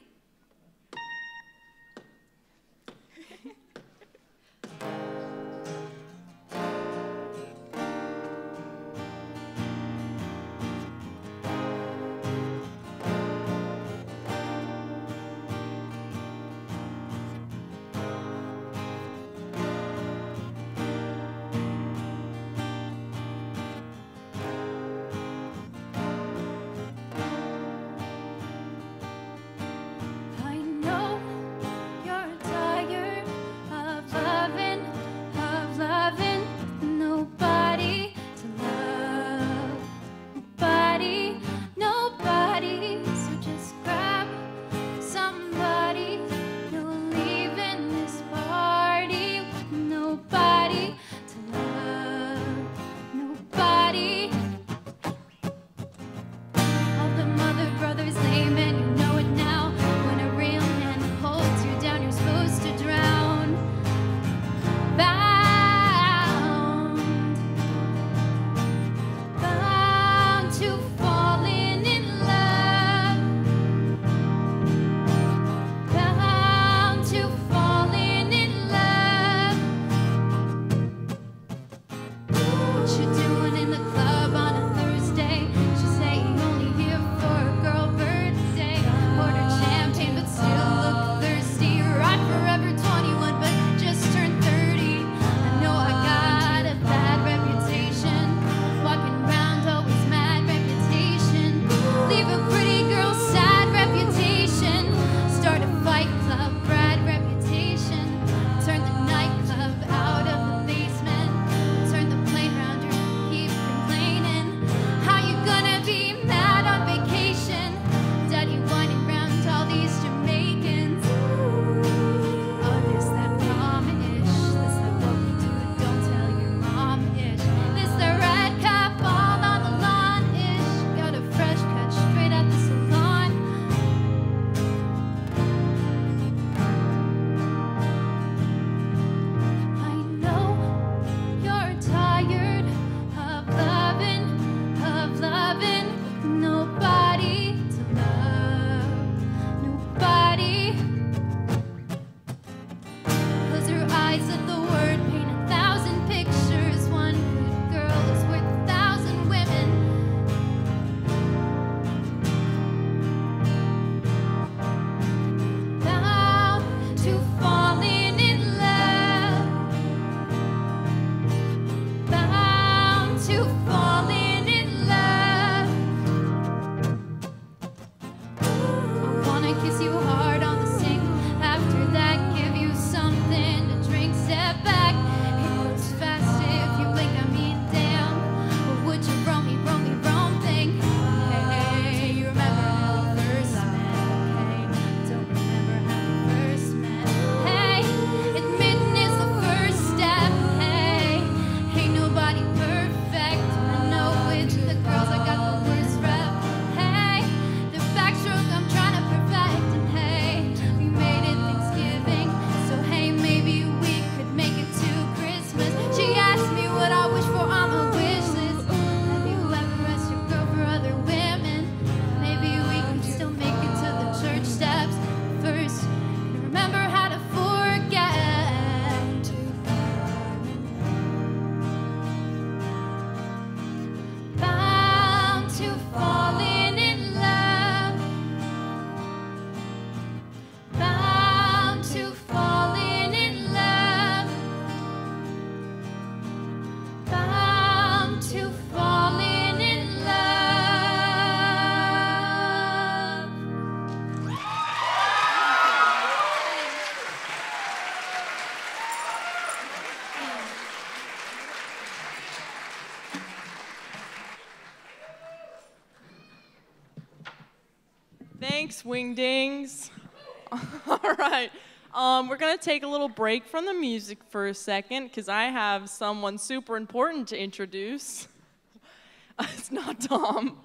Thanks, Wingdings. All right. Um, we're going to take a little break from the music for a second because I have someone super important to introduce. it's not Tom.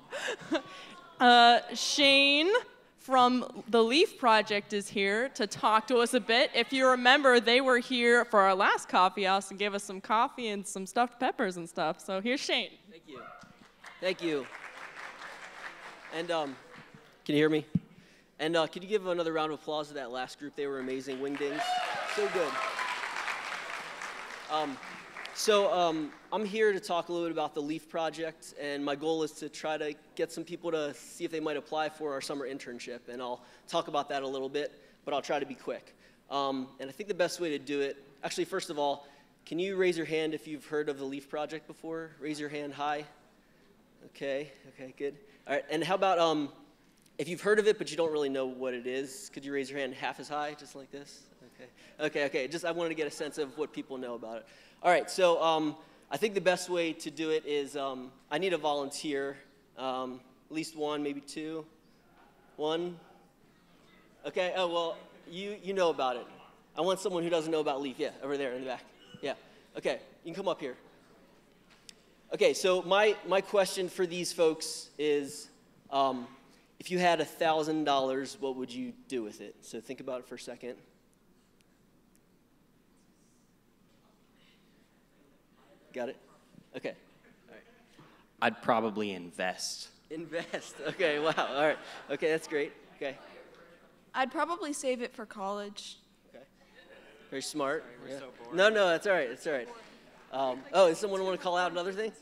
uh, Shane from the Leaf Project is here to talk to us a bit. If you remember, they were here for our last coffee house and gave us some coffee and some stuffed peppers and stuff. So here's Shane. Thank you. Thank you. And um, can you hear me? And uh, could you give another round of applause to that last group? They were amazing. Wingdings. So good. Um, so um, I'm here to talk a little bit about the LEAF project, and my goal is to try to get some people to see if they might apply for our summer internship, and I'll talk about that a little bit, but I'll try to be quick. Um, and I think the best way to do it, actually, first of all, can you raise your hand if you've heard of the LEAF project before? Raise your hand high. Okay, okay, good. All right, and how about um, if you've heard of it but you don't really know what it is, could you raise your hand half as high, just like this? Okay, okay, okay. Just I wanted to get a sense of what people know about it. All right, so um, I think the best way to do it is um, I need a volunteer, um, at least one, maybe two. One. Okay. Oh well, you you know about it. I want someone who doesn't know about Leaf. Yeah, over there in the back. Yeah. Okay, you can come up here. Okay, so my, my question for these folks is um, if you had $1,000, what would you do with it? So think about it for a second. Got it? Okay. All right. I'd probably invest. Invest. Okay, wow. All right. Okay, that's great. Okay. I'd probably save it for college. Okay. Very smart. Yeah. No, no, that's all right. That's all right. Um, oh, does someone want to call out another thing?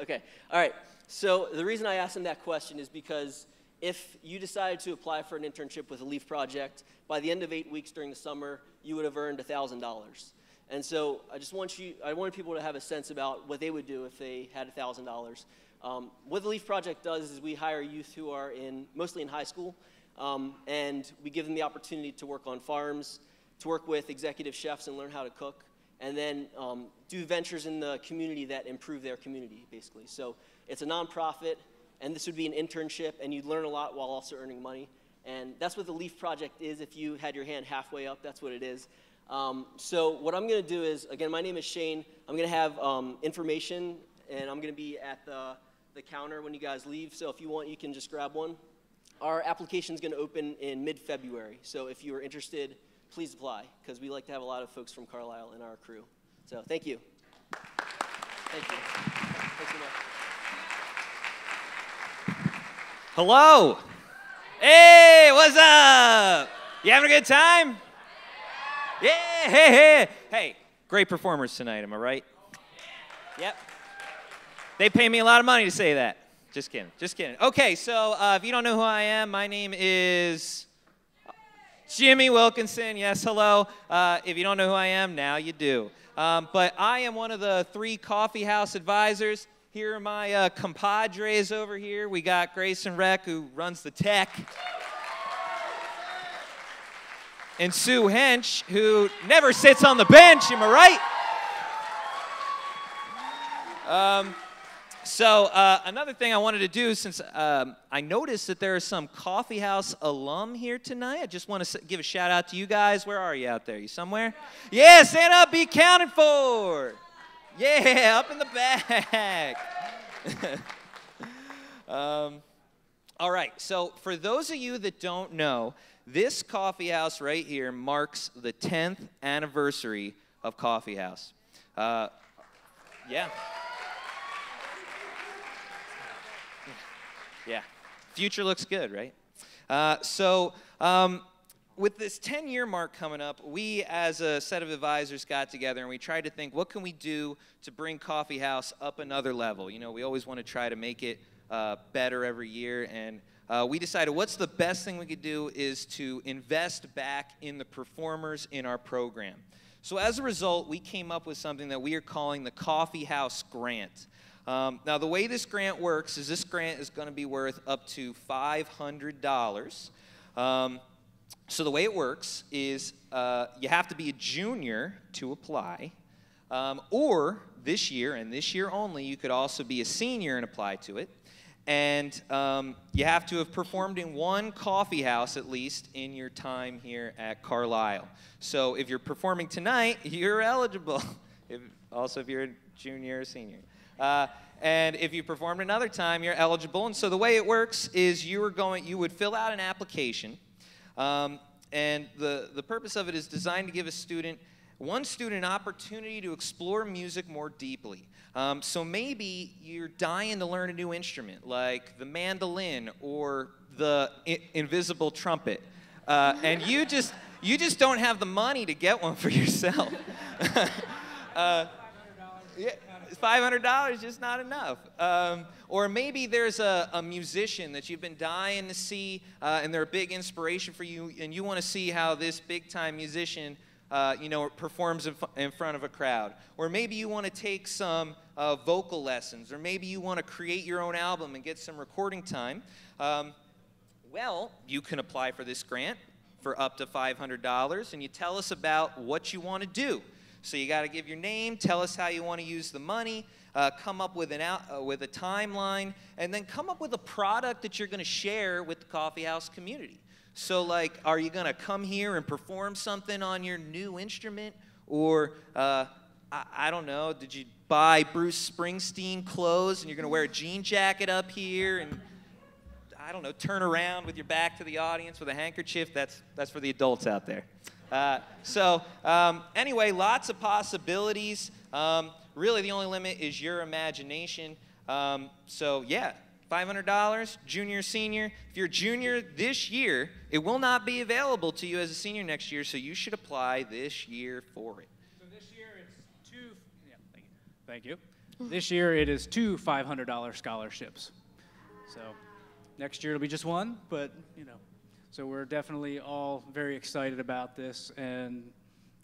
Okay. All right. So the reason I asked them that question is because if you decided to apply for an internship with a LEAF project, by the end of eight weeks during the summer, you would have earned $1,000. And so I just want you, I wanted people to have a sense about what they would do if they had $1,000. Um, what the LEAF project does is we hire youth who are in, mostly in high school, um, and we give them the opportunity to work on farms, to work with executive chefs and learn how to cook, and then um, do ventures in the community that improve their community, basically. So it's a nonprofit, and this would be an internship, and you'd learn a lot while also earning money. And that's what the LEAF project is. If you had your hand halfway up, that's what it is. Um, so what I'm going to do is, again, my name is Shane. I'm going to have um, information, and I'm going to be at the, the counter when you guys leave. So if you want, you can just grab one. Our application is going to open in mid-February. So if you are interested, please apply, because we like to have a lot of folks from Carlisle in our crew. So thank you. Thank you. Thanks so much. Hello. Hey, what's up? You having a good time? Yeah, hey, hey. Hey, great performers tonight, am I right? Yep. They pay me a lot of money to say that. Just kidding, just kidding. Okay, so uh, if you don't know who I am, my name is Jimmy Wilkinson. Yes, hello. Uh, if you don't know who I am, now you do. Um, but I am one of the three coffee house advisors. Here are my uh, compadres over here. We got Grayson Rech, who runs the tech. And Sue Hench, who never sits on the bench, am I right? Um, so uh, another thing I wanted to do, since um, I noticed that there are some coffee house alum here tonight, I just want to give a shout out to you guys. Where are you out there? You somewhere? Yeah, stand up, be counted for. Yeah, up in the back. um, all right, so for those of you that don't know, this coffee house right here marks the 10th anniversary of Coffee House. Uh, yeah. Yeah. Future looks good, right? Uh, so, um, with this 10 year mark coming up, we as a set of advisors got together and we tried to think what can we do to bring Coffee House up another level? You know, we always want to try to make it uh, better every year. And uh, we decided what's the best thing we could do is to invest back in the performers in our program. So as a result, we came up with something that we are calling the Coffee House Grant. Um, now, the way this grant works is this grant is going to be worth up to $500. Um, so the way it works is uh, you have to be a junior to apply, um, or this year and this year only, you could also be a senior and apply to it. and um, you have to have performed in one coffee house at least in your time here at Carlisle. So if you're performing tonight, you're eligible. If, also, if you're a junior or senior. Uh, and if you performed another time, you're eligible. And so the way it works is you are going, you would fill out an application, um, and the, the purpose of it is designed to give a student one student an opportunity to explore music more deeply. Um, so maybe you're dying to learn a new instrument, like the mandolin or the I- invisible trumpet, uh, and you just you just don't have the money to get one for yourself. uh, yeah, five hundred dollars just not enough. Um, or maybe there's a, a musician that you've been dying to see, uh, and they're a big inspiration for you, and you want to see how this big time musician, uh, you know, performs in, in front of a crowd. Or maybe you want to take some uh, vocal lessons, or maybe you want to create your own album and get some recording time. Um, well, you can apply for this grant for up to $500, and you tell us about what you want to do. So you got to give your name, tell us how you want to use the money, uh, come up with an out, uh, with a timeline, and then come up with a product that you're going to share with the coffee house community. So, like, are you going to come here and perform something on your new instrument, or uh, I, I don't know, did you buy Bruce Springsteen clothes and you're going to wear a jean jacket up here and I don't know, turn around with your back to the audience with a handkerchief. That's, that's for the adults out there. Uh, so, um, anyway, lots of possibilities. Um, really, the only limit is your imagination. Um, so, yeah, $500, junior, senior. If you're junior this year, it will not be available to you as a senior next year, so you should apply this year for it. So this year it's two. Yeah, thank you. Thank you. This year it is two $500 scholarships. So next year it'll be just one, but you know. So we're definitely all very excited about this, and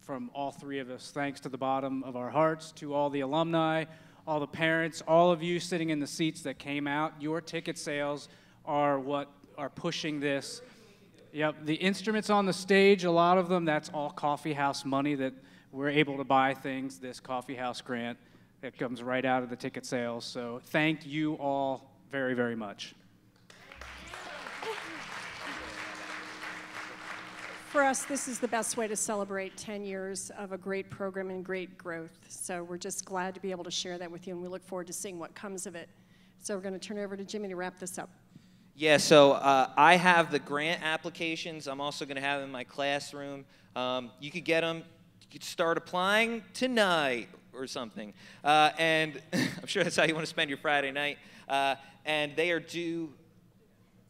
from all three of us, thanks to the bottom of our hearts to all the alumni, all the parents, all of you sitting in the seats that came out. Your ticket sales are what are pushing this. Yep, the instruments on the stage, a lot of them, that's all coffee house money that we're able to buy things, this coffee house grant. that comes right out of the ticket sales. So thank you all very, very much. For us, this is the best way to celebrate 10 years of a great program and great growth. So we're just glad to be able to share that with you, and we look forward to seeing what comes of it. So we're going to turn it over to Jimmy to wrap this up. Yeah, so uh, I have the grant applications. I'm also going to have in my classroom. Um, you could get them, you could start applying tonight or something. Uh, and I'm sure that's how you want to spend your Friday night. Uh, and they are due,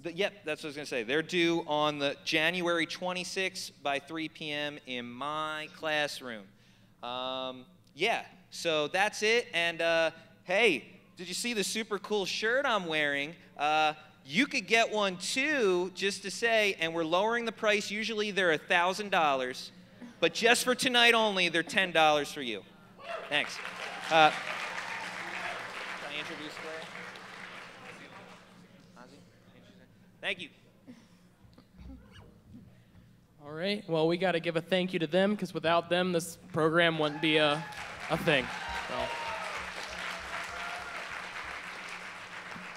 the, yep, that's what I was going to say. They're due on the January 26th by 3 p.m. in my classroom. Um, yeah, so that's it. And uh, hey, did you see the super cool shirt I'm wearing? Uh, you could get one too, just to say, and we're lowering the price. Usually they're $1,000, but just for tonight only, they're $10 for you. Thanks. Uh, can I introduce Claire? Ozzy? Thank you. All right. Well, we got to give a thank you to them because without them, this program wouldn't be a, a thing. So.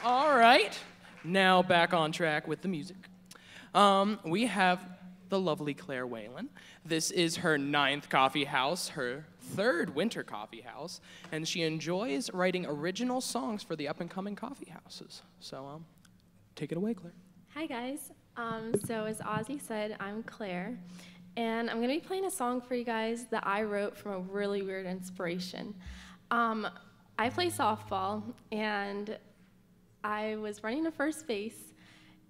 All right. Now back on track with the music. Um, we have the lovely Claire Whalen. This is her ninth coffee house, her third winter coffee house, and she enjoys writing original songs for the up and coming coffee houses. So, um, take it away, Claire. Hi guys. Um, so as Ozzy said, I'm Claire, and I'm gonna be playing a song for you guys that I wrote from a really weird inspiration. Um, I play softball, and I was running to first base,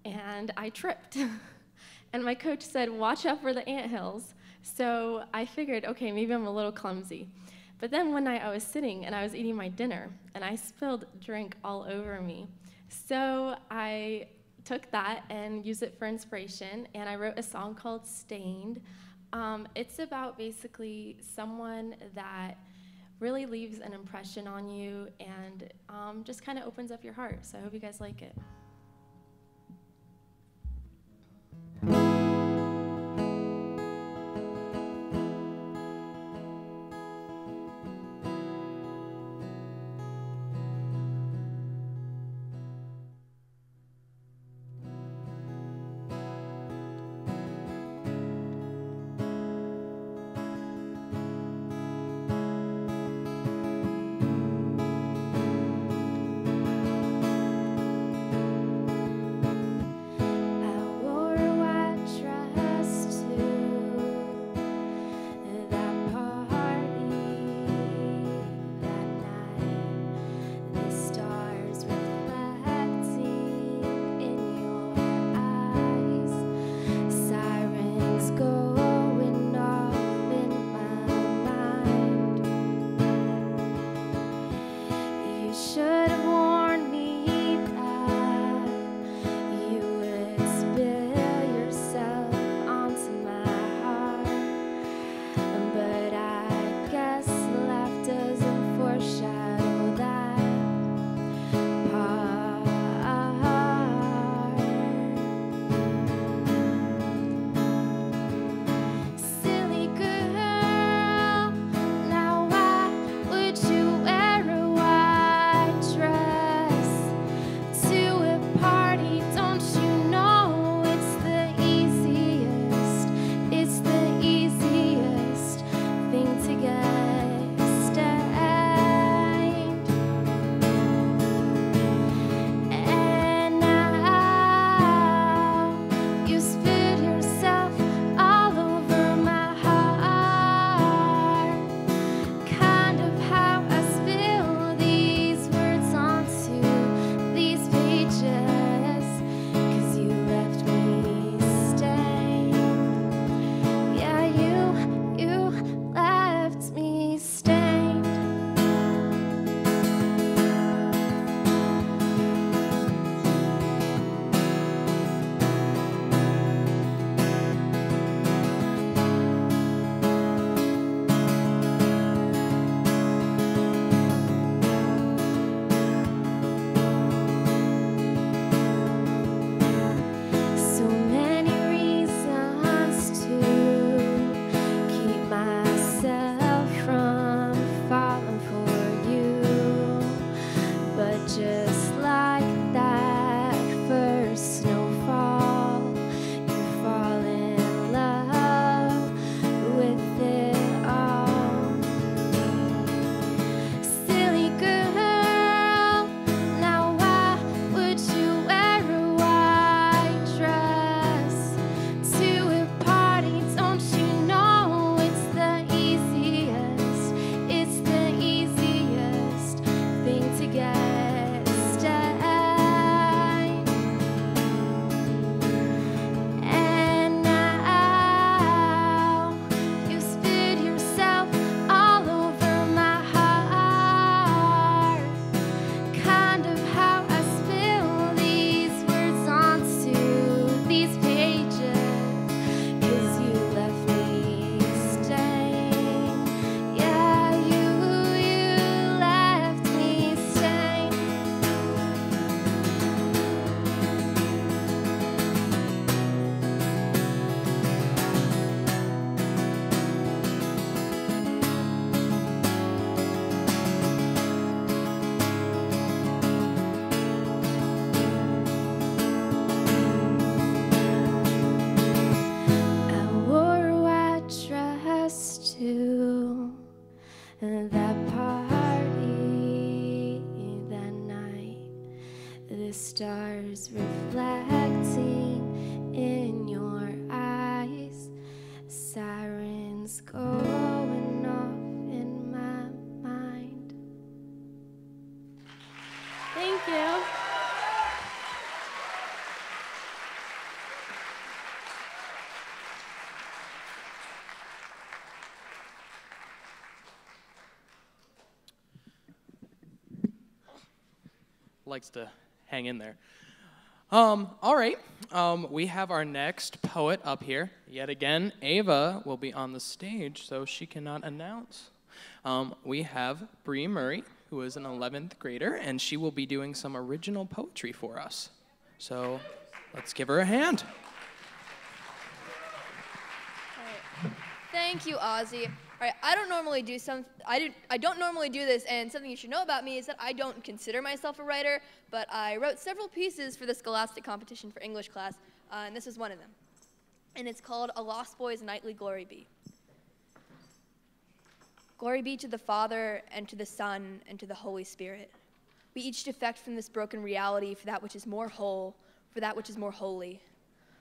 and I tripped. and my coach said, "Watch out for the anthills." So I figured, okay, maybe I'm a little clumsy. But then one night I was sitting and I was eating my dinner, and I spilled drink all over me. So I took that and used it for inspiration, and I wrote a song called Stained. Um, it's about basically someone that really leaves an impression on you and um, just kind of opens up your heart. So I hope you guys like it. Stars reflecting in your eyes. Sirens going off in my mind. Thank you. likes to hang in there. Um, all right, um, we have our next poet up here. Yet again, Ava will be on the stage, so she cannot announce. Um, we have Bree Murray, who is an 11th grader, and she will be doing some original poetry for us. So let's give her a hand. Thank you, Ozzy. All right, I don't normally do some. I did. I don't normally do this, and something you should know about me is that I don't consider myself a writer. But I wrote several pieces for the Scholastic competition for English class, uh, and this is one of them. And it's called "A Lost Boy's Nightly Glory Be." Glory be to the Father and to the Son and to the Holy Spirit. We each defect from this broken reality for that which is more whole, for that which is more holy.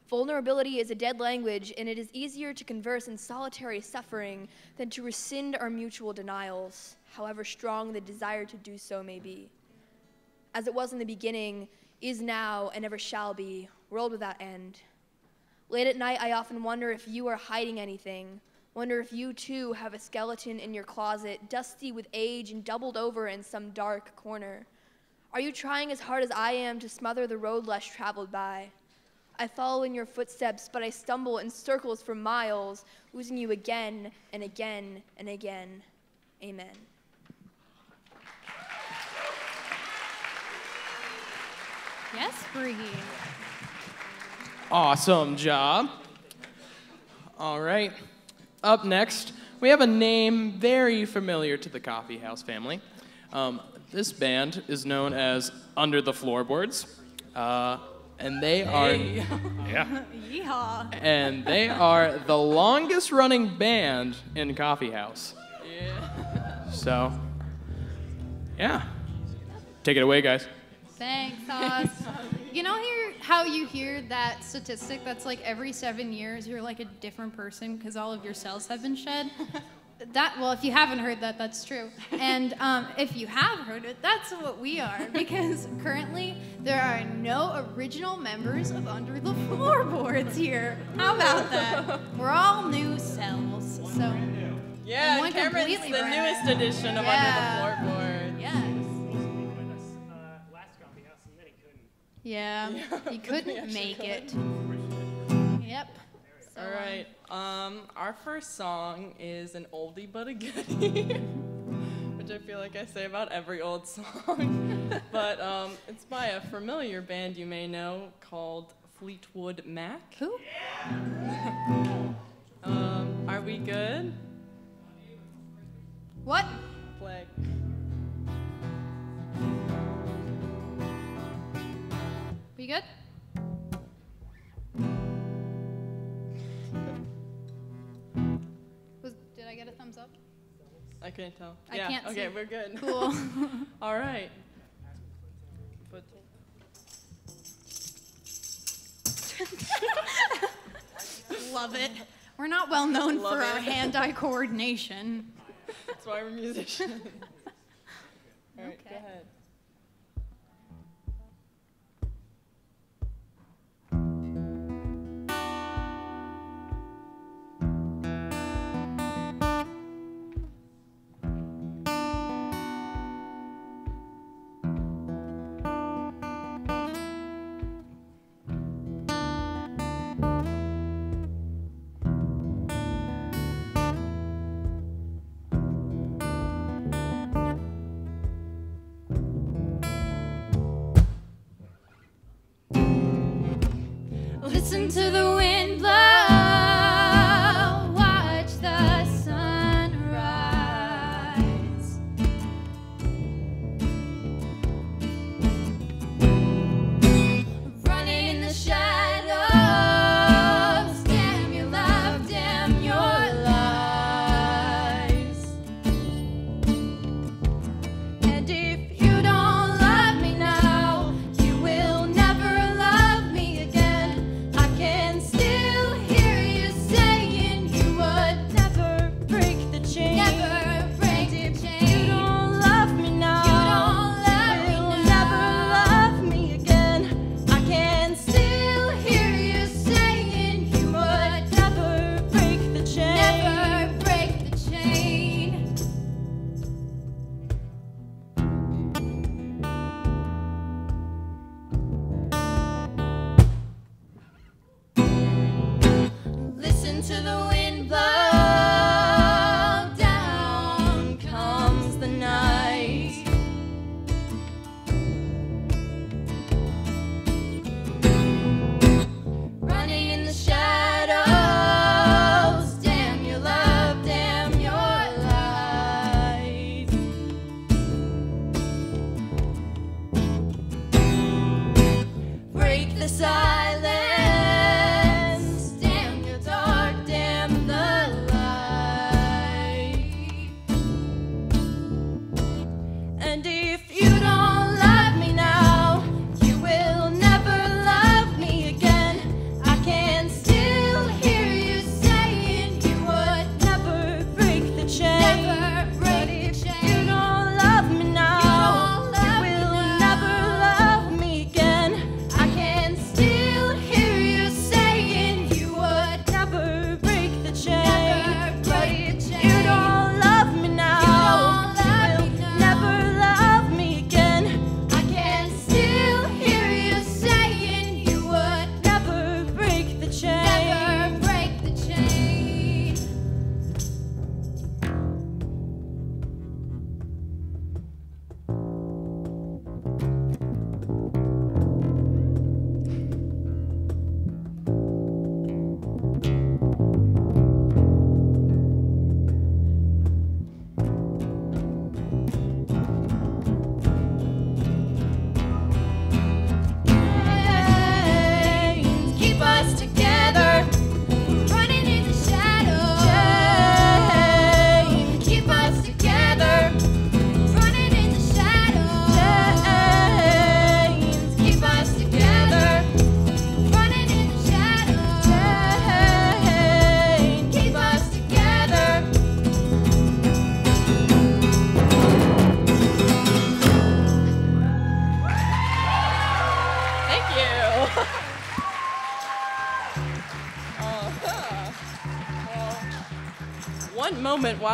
Vulnerability is a dead language, and it is easier to converse in solitary suffering than to rescind our mutual denials, however strong the desire to do so may be. As it was in the beginning, is now, and ever shall be, world without end. Late at night, I often wonder if you are hiding anything. Wonder if you too have a skeleton in your closet, dusty with age and doubled over in some dark corner. Are you trying as hard as I am to smother the road less traveled by? I follow in your footsteps, but I stumble in circles for miles, losing you again and again and again. Amen. Yes, Bree. Awesome job. All right. Up next, we have a name very familiar to the Coffee House family. Um, this band is known as Under the Floorboards, uh, and they are yeah, Yeehaw. and they are the longest running band in Coffee House. Yeah. So, yeah, take it away, guys. Thanks, Oz. you know hear how you hear that statistic that's like every seven years you're like a different person because all of your cells have been shed? That well, if you haven't heard that, that's true. And um, if you have heard it, that's what we are because currently there are no original members of Under the Floorboards here. How about that? We're all new cells. So Yeah, one Cameron's completely the brand newest edition of Yeah. Under the Floorboards. Yes. Yeah, Yeah, he couldn't he make could. it. So, All right. Um, our first song is an oldie but a goodie, which I feel like I say about every old song. but um, it's by a familiar band you may know called Fleetwood Mac. Who? um, are we good? What? Play. We good? I can't tell. I yeah. can't okay, see. we're good. Cool. All right. Love it. We're not well known Love for our hand-eye coordination. That's why we're musicians.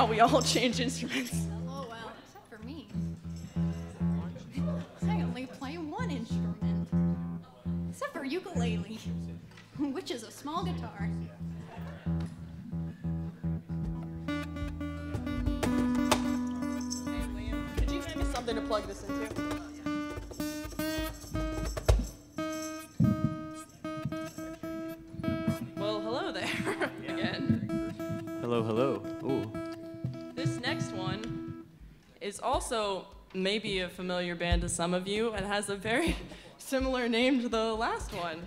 We all change instruments. Also maybe a familiar band to some of you. It has a very similar name to the last one.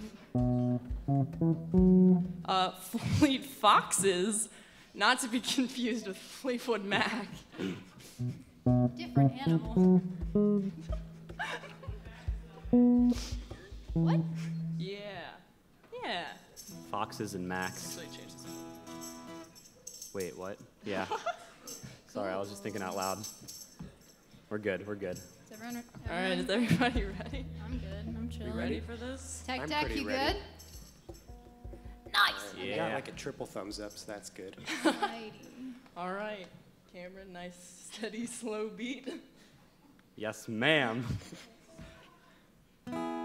Uh, Fleet Foxes, not to be confused with Fleetwood Mac. Different animal. what? Yeah. Yeah. Foxes and Max. Actually, change this. Wait, what? Yeah. Sorry, I was just thinking out loud. We're good, we're good. Is everyone, All right, is everybody ready? I'm good. I'm chilling. ready for this? Tech I'm Deck, you ready. good? Nice. You got like a triple thumbs up, so that's good. All right, Cameron, nice, steady, slow beat. Yes, ma'am.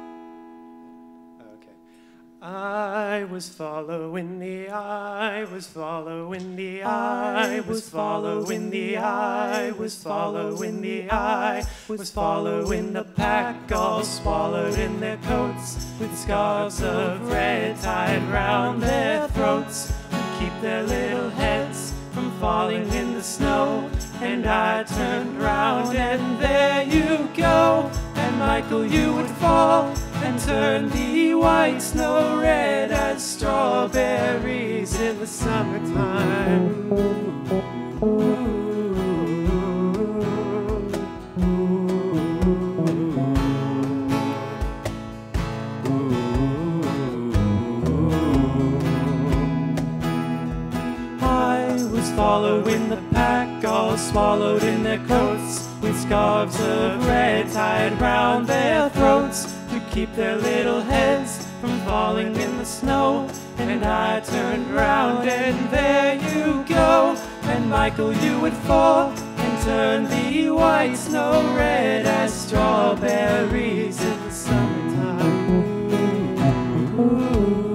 I was following the I was following the I was following the I was following the I was following the pack all swallowed in their coats with scarves of red tied round their throats. To keep their little heads from falling in the snow and I turned round and there you go and Michael you would fall and turn the white snow red as strawberries in the summertime. I was following the pack, all swallowed in their coats, with scarves of red tied round their throats keep their little heads from falling in the snow. And I turned round, and there you go. And Michael, you would fall and turn the white snow red as strawberries in the I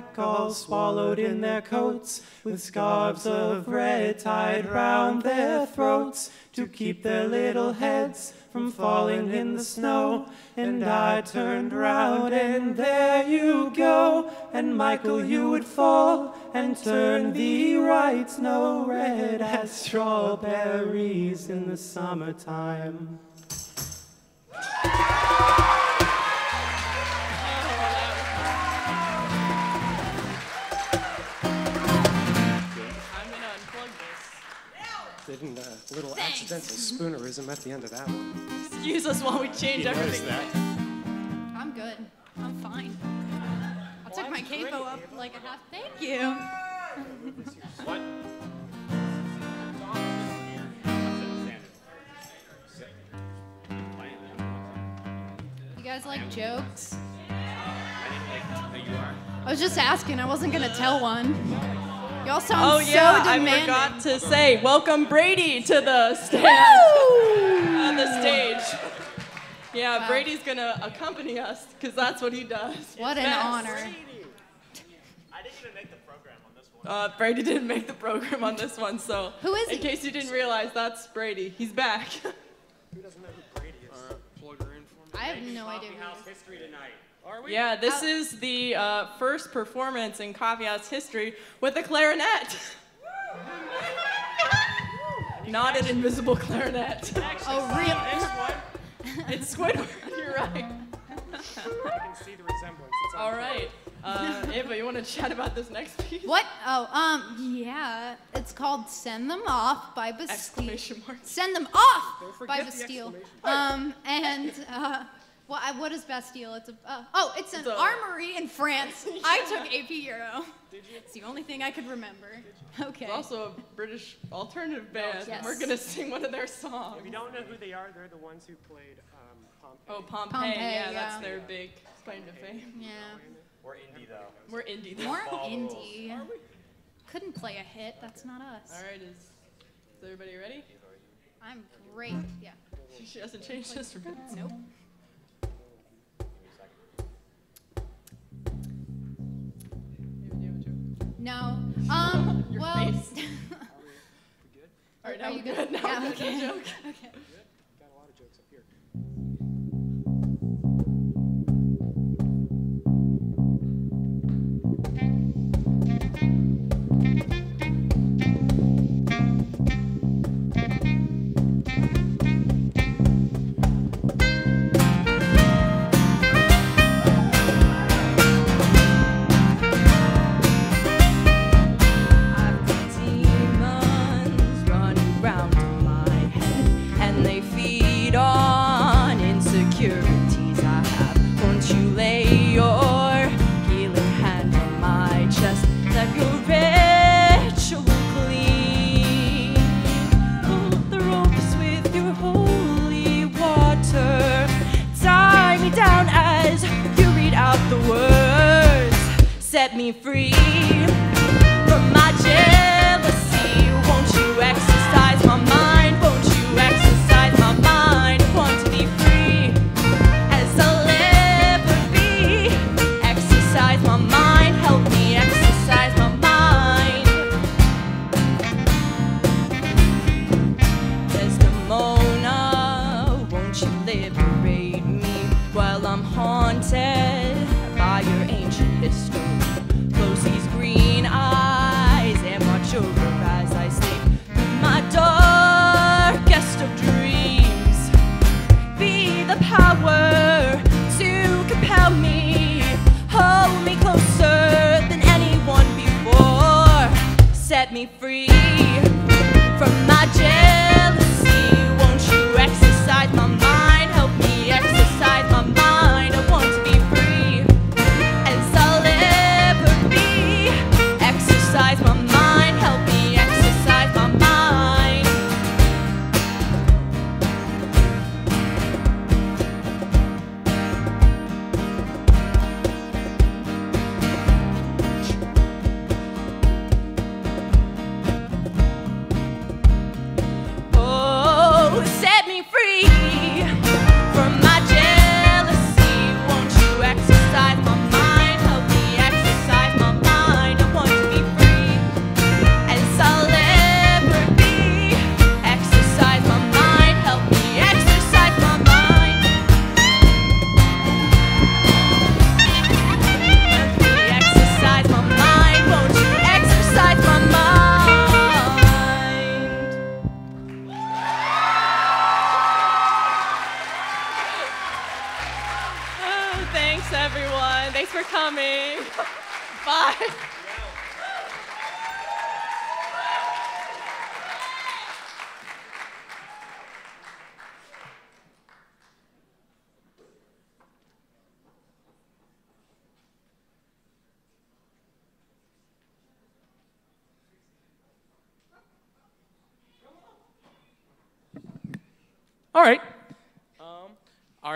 pack, all swallowed in their coats, with scarves of red tied round their throats to keep their little heads from falling in the snow. And I turned round, and there you go. And Michael, you would fall and turn the right snow red as strawberries in the summertime. Didn't a uh, little accidental spoonerism at the end of that one. Excuse us while we change You noticed everything. I'm good. I'm fine. I took my capo up like a half. Thank you. What? You guys like jokes? I was just asking. I wasn't gonna tell one. Y'all sound Oh so yeah, I forgot to say, welcome Brady to the stand. uh, the stage. Yeah, Wow. Brady's gonna accompany us because that's what he does. What He's an best. honor. I didn't even make the program on this one. Uh, Brady didn't make the program on this one, so Who is in he? case you didn't realize, that's Brady. He's back. Who doesn't know who Brady is? I have no idea. who House history tonight. Are yeah, this is the uh, first performance in Coffee House history with a clarinet. Not an invisible clarinet. Oh, really? It's Squidward. You're right. I can see the resemblance. It's All right. Uh, Ava, you want to chat about this next piece? What? Oh, um, yeah. It's called "Send Them Off" by Bastille. Exclamation mark. Send them off Don't by forget the Bastille. Um, and uh, what? what is Bastille? It's a. Uh, oh, it's an It's a- armory in France. I took AP Euro. Did you? It's the only thing I could remember. Okay. It's also a British alternative band. Yes. We're gonna sing one of their songs. If you don't know who they are, they're the ones who played um, Pompeii. Oh, Pompeii. Pompeii, yeah, that's yeah. their big claim to fame. Yeah. We're indie though. We're indie. though. More Follow the rules. indie. Couldn't play a hit. That's not us. All right, is, is everybody ready? I'm great. Yeah. She hasn't changed instruments. Nope. No. Um. Your well. face. All right, now Are we're you good. good? Now Yeah, we're good. Okay. joke. Okay. Free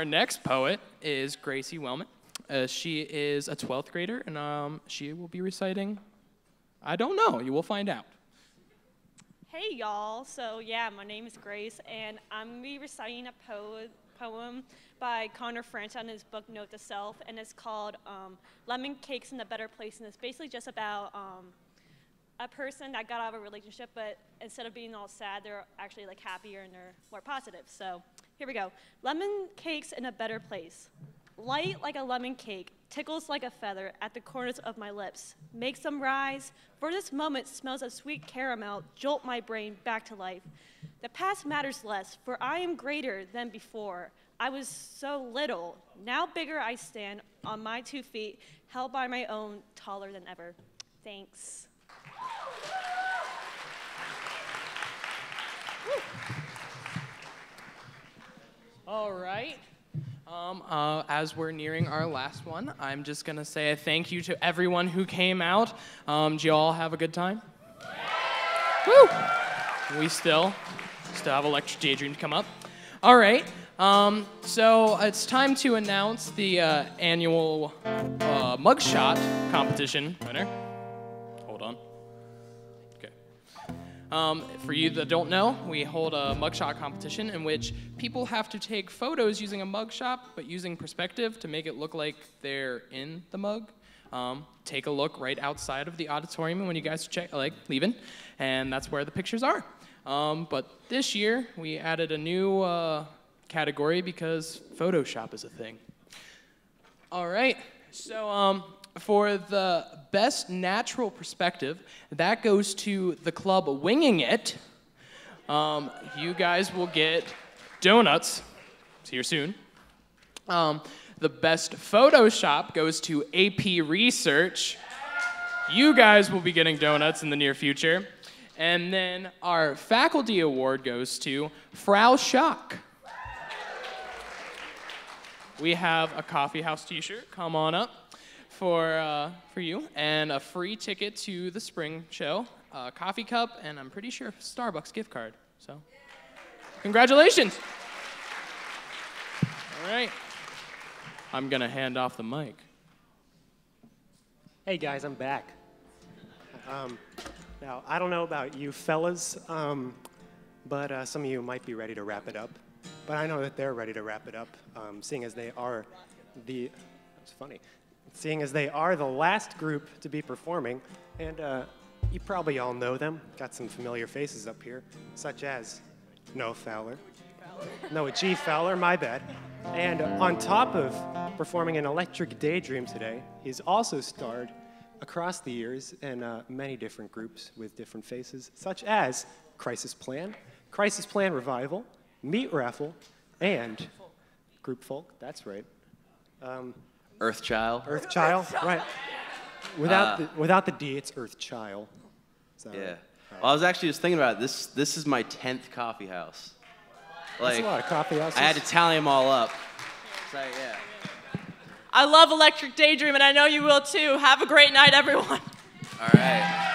our next poet is Gracie Wellman. Uh, she is a 12th grader, and um, she will be reciting. I don't know. You will find out. Hey y'all, so yeah, my name is Grace, and I'm gonna be reciting a po- poem by Connor Franta on his book Note to Self, and it's called um, Lemon Cakes in a Better Place, and it's basically just about um, a person that got out of a relationship, but instead of being all sad, they're actually like happier and they're more positive. So here we go. Lemon cakes in a better place. Light like a lemon cake, tickles like a feather at the corners of my lips. Makes them rise, for this moment smells of sweet caramel, jolt my brain back to life. The past matters less, for I am greater than before. I was so little. Now bigger I stand on my two feet, held by my own, taller than ever. Thanks. All right. Um, uh, as we're nearing our last one, I'm just gonna say a thank you to everyone who came out. Um, did you all have a good time? Woo! We still, still have Electric Daydream to come up. All right. Um, so it's time to announce the uh, annual uh, mugshot competition winner. Um, for you that don't know, we hold a mugshot competition in which people have to take photos using a mugshot, but using perspective to make it look like they're in the mug. Um, take a look right outside of the auditorium when you guys check, like leaving, and that's where the pictures are. Um, but this year we added a new uh, category because Photoshop is a thing. All right. So um, for the best natural perspective, that goes to the club Winging It. Um, you guys will get donuts. See you soon. Um, the best Photoshop goes to AP Research. You guys will be getting donuts in the near future. And then our faculty award goes to Frau Schock. We have a coffee house T-shirt. Come on up for uh, for you, and a free ticket to the spring show, a coffee cup, and I'm pretty sure Starbucks gift card. So, congratulations! All right, I'm gonna hand off the mic. Hey guys, I'm back. Um, now, I don't know about you fellas, um, but uh, some of you might be ready to wrap it up. But I know that they're ready to wrap it up, um, seeing as they are the. It's funny. Seeing as they are the last group to be performing, and uh, you probably all know them. Got some familiar faces up here, such as Noah Fowler. Noah G. Fowler, my bad. And on top of performing an Electric Daydream today, he's also starred across the years in uh, many different groups with different faces, such as Crisis Plan, Crisis Plan Revival, Meat Raffle, and Group Folk. That's right. Um, Earthchild. Earthchild, right. Without, Uh, the, without the D, it's Earthchild. So, Yeah. Well, I was actually just thinking about it. This. This is my tenth coffee house. That's a lot of coffee houses. I had to tally them all up. So yeah. I love Electric Daydream, and I know you will too. Have a great night, everyone. All right.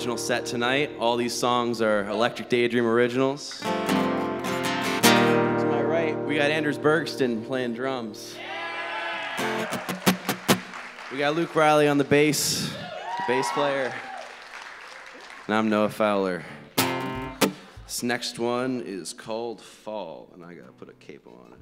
Original set tonight. All these songs are Electric Daydream originals. To my right, we got Anders Bergston playing drums. We got Luke Riley on the bass, the bass player. And I'm Noah Fowler. This next one is called Fall, and I gotta put a cape on it.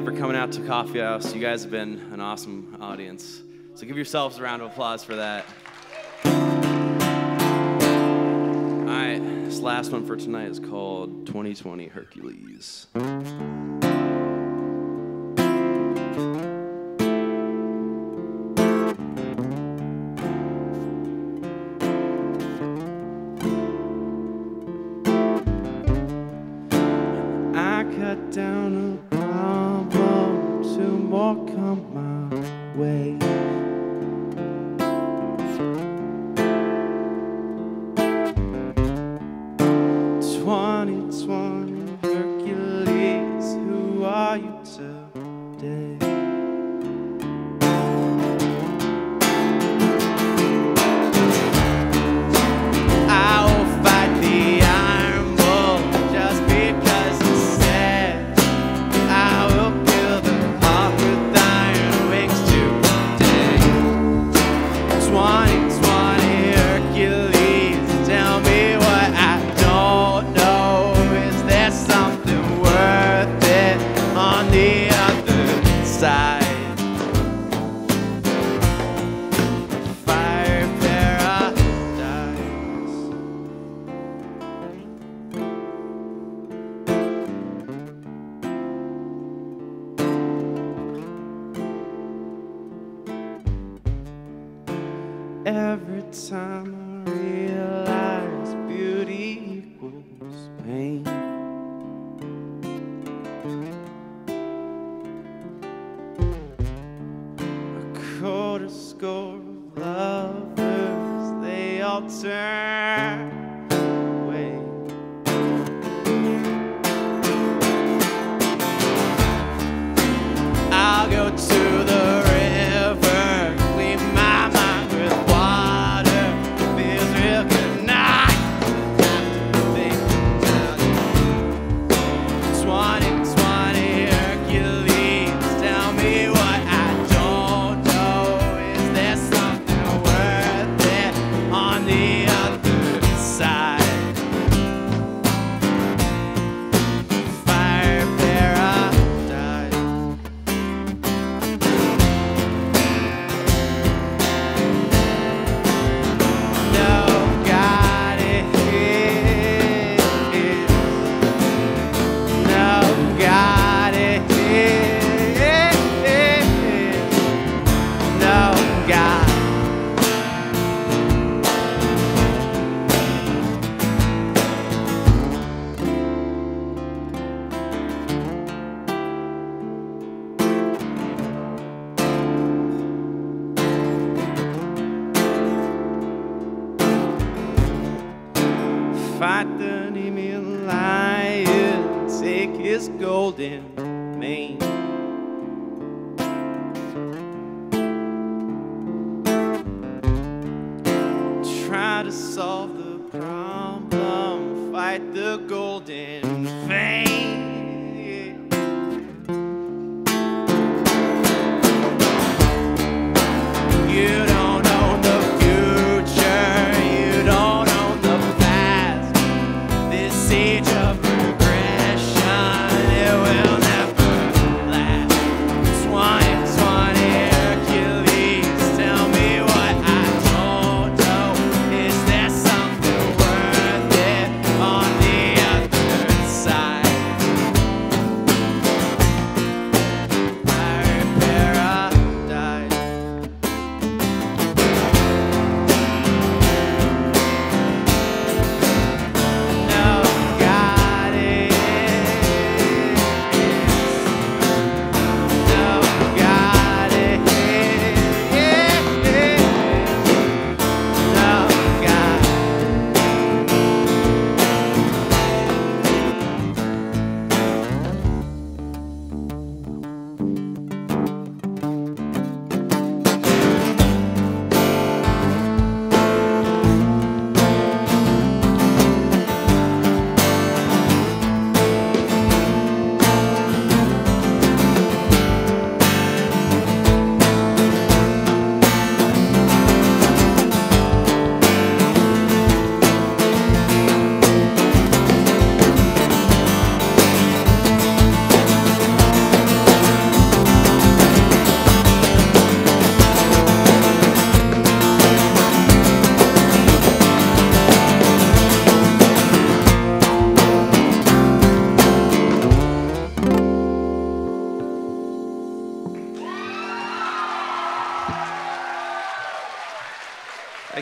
Again for coming out to Coffee House. You guys have been an awesome audience. So give yourselves a round of applause for that. All right, this last one for tonight is called 2020 Hercules.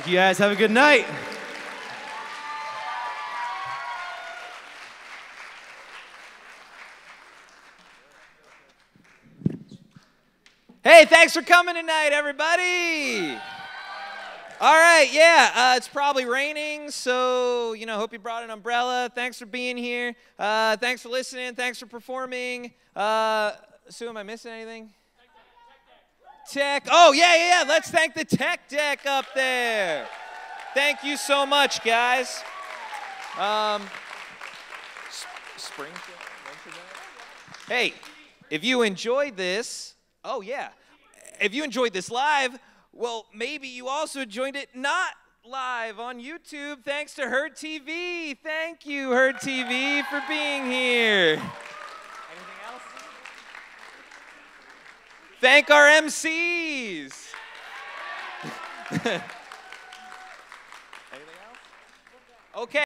You guys. Have a good night. Hey, thanks for coming tonight, everybody. All right, yeah, uh, it's probably raining, so you know, hope you brought an umbrella. Thanks for being here. Uh, thanks for listening. Thanks for performing. Uh, Sue, am I missing anything? Tech. Oh yeah, yeah, yeah. Let's thank the tech deck up there. Thank you so much, guys. Um, Springfield. Hey, if you enjoyed this, oh yeah, if you enjoyed this live, well, maybe you also joined it not live on YouTube thanks to Herd TV. Thank you, Herd TV, for being here. Thank our MCs. okay.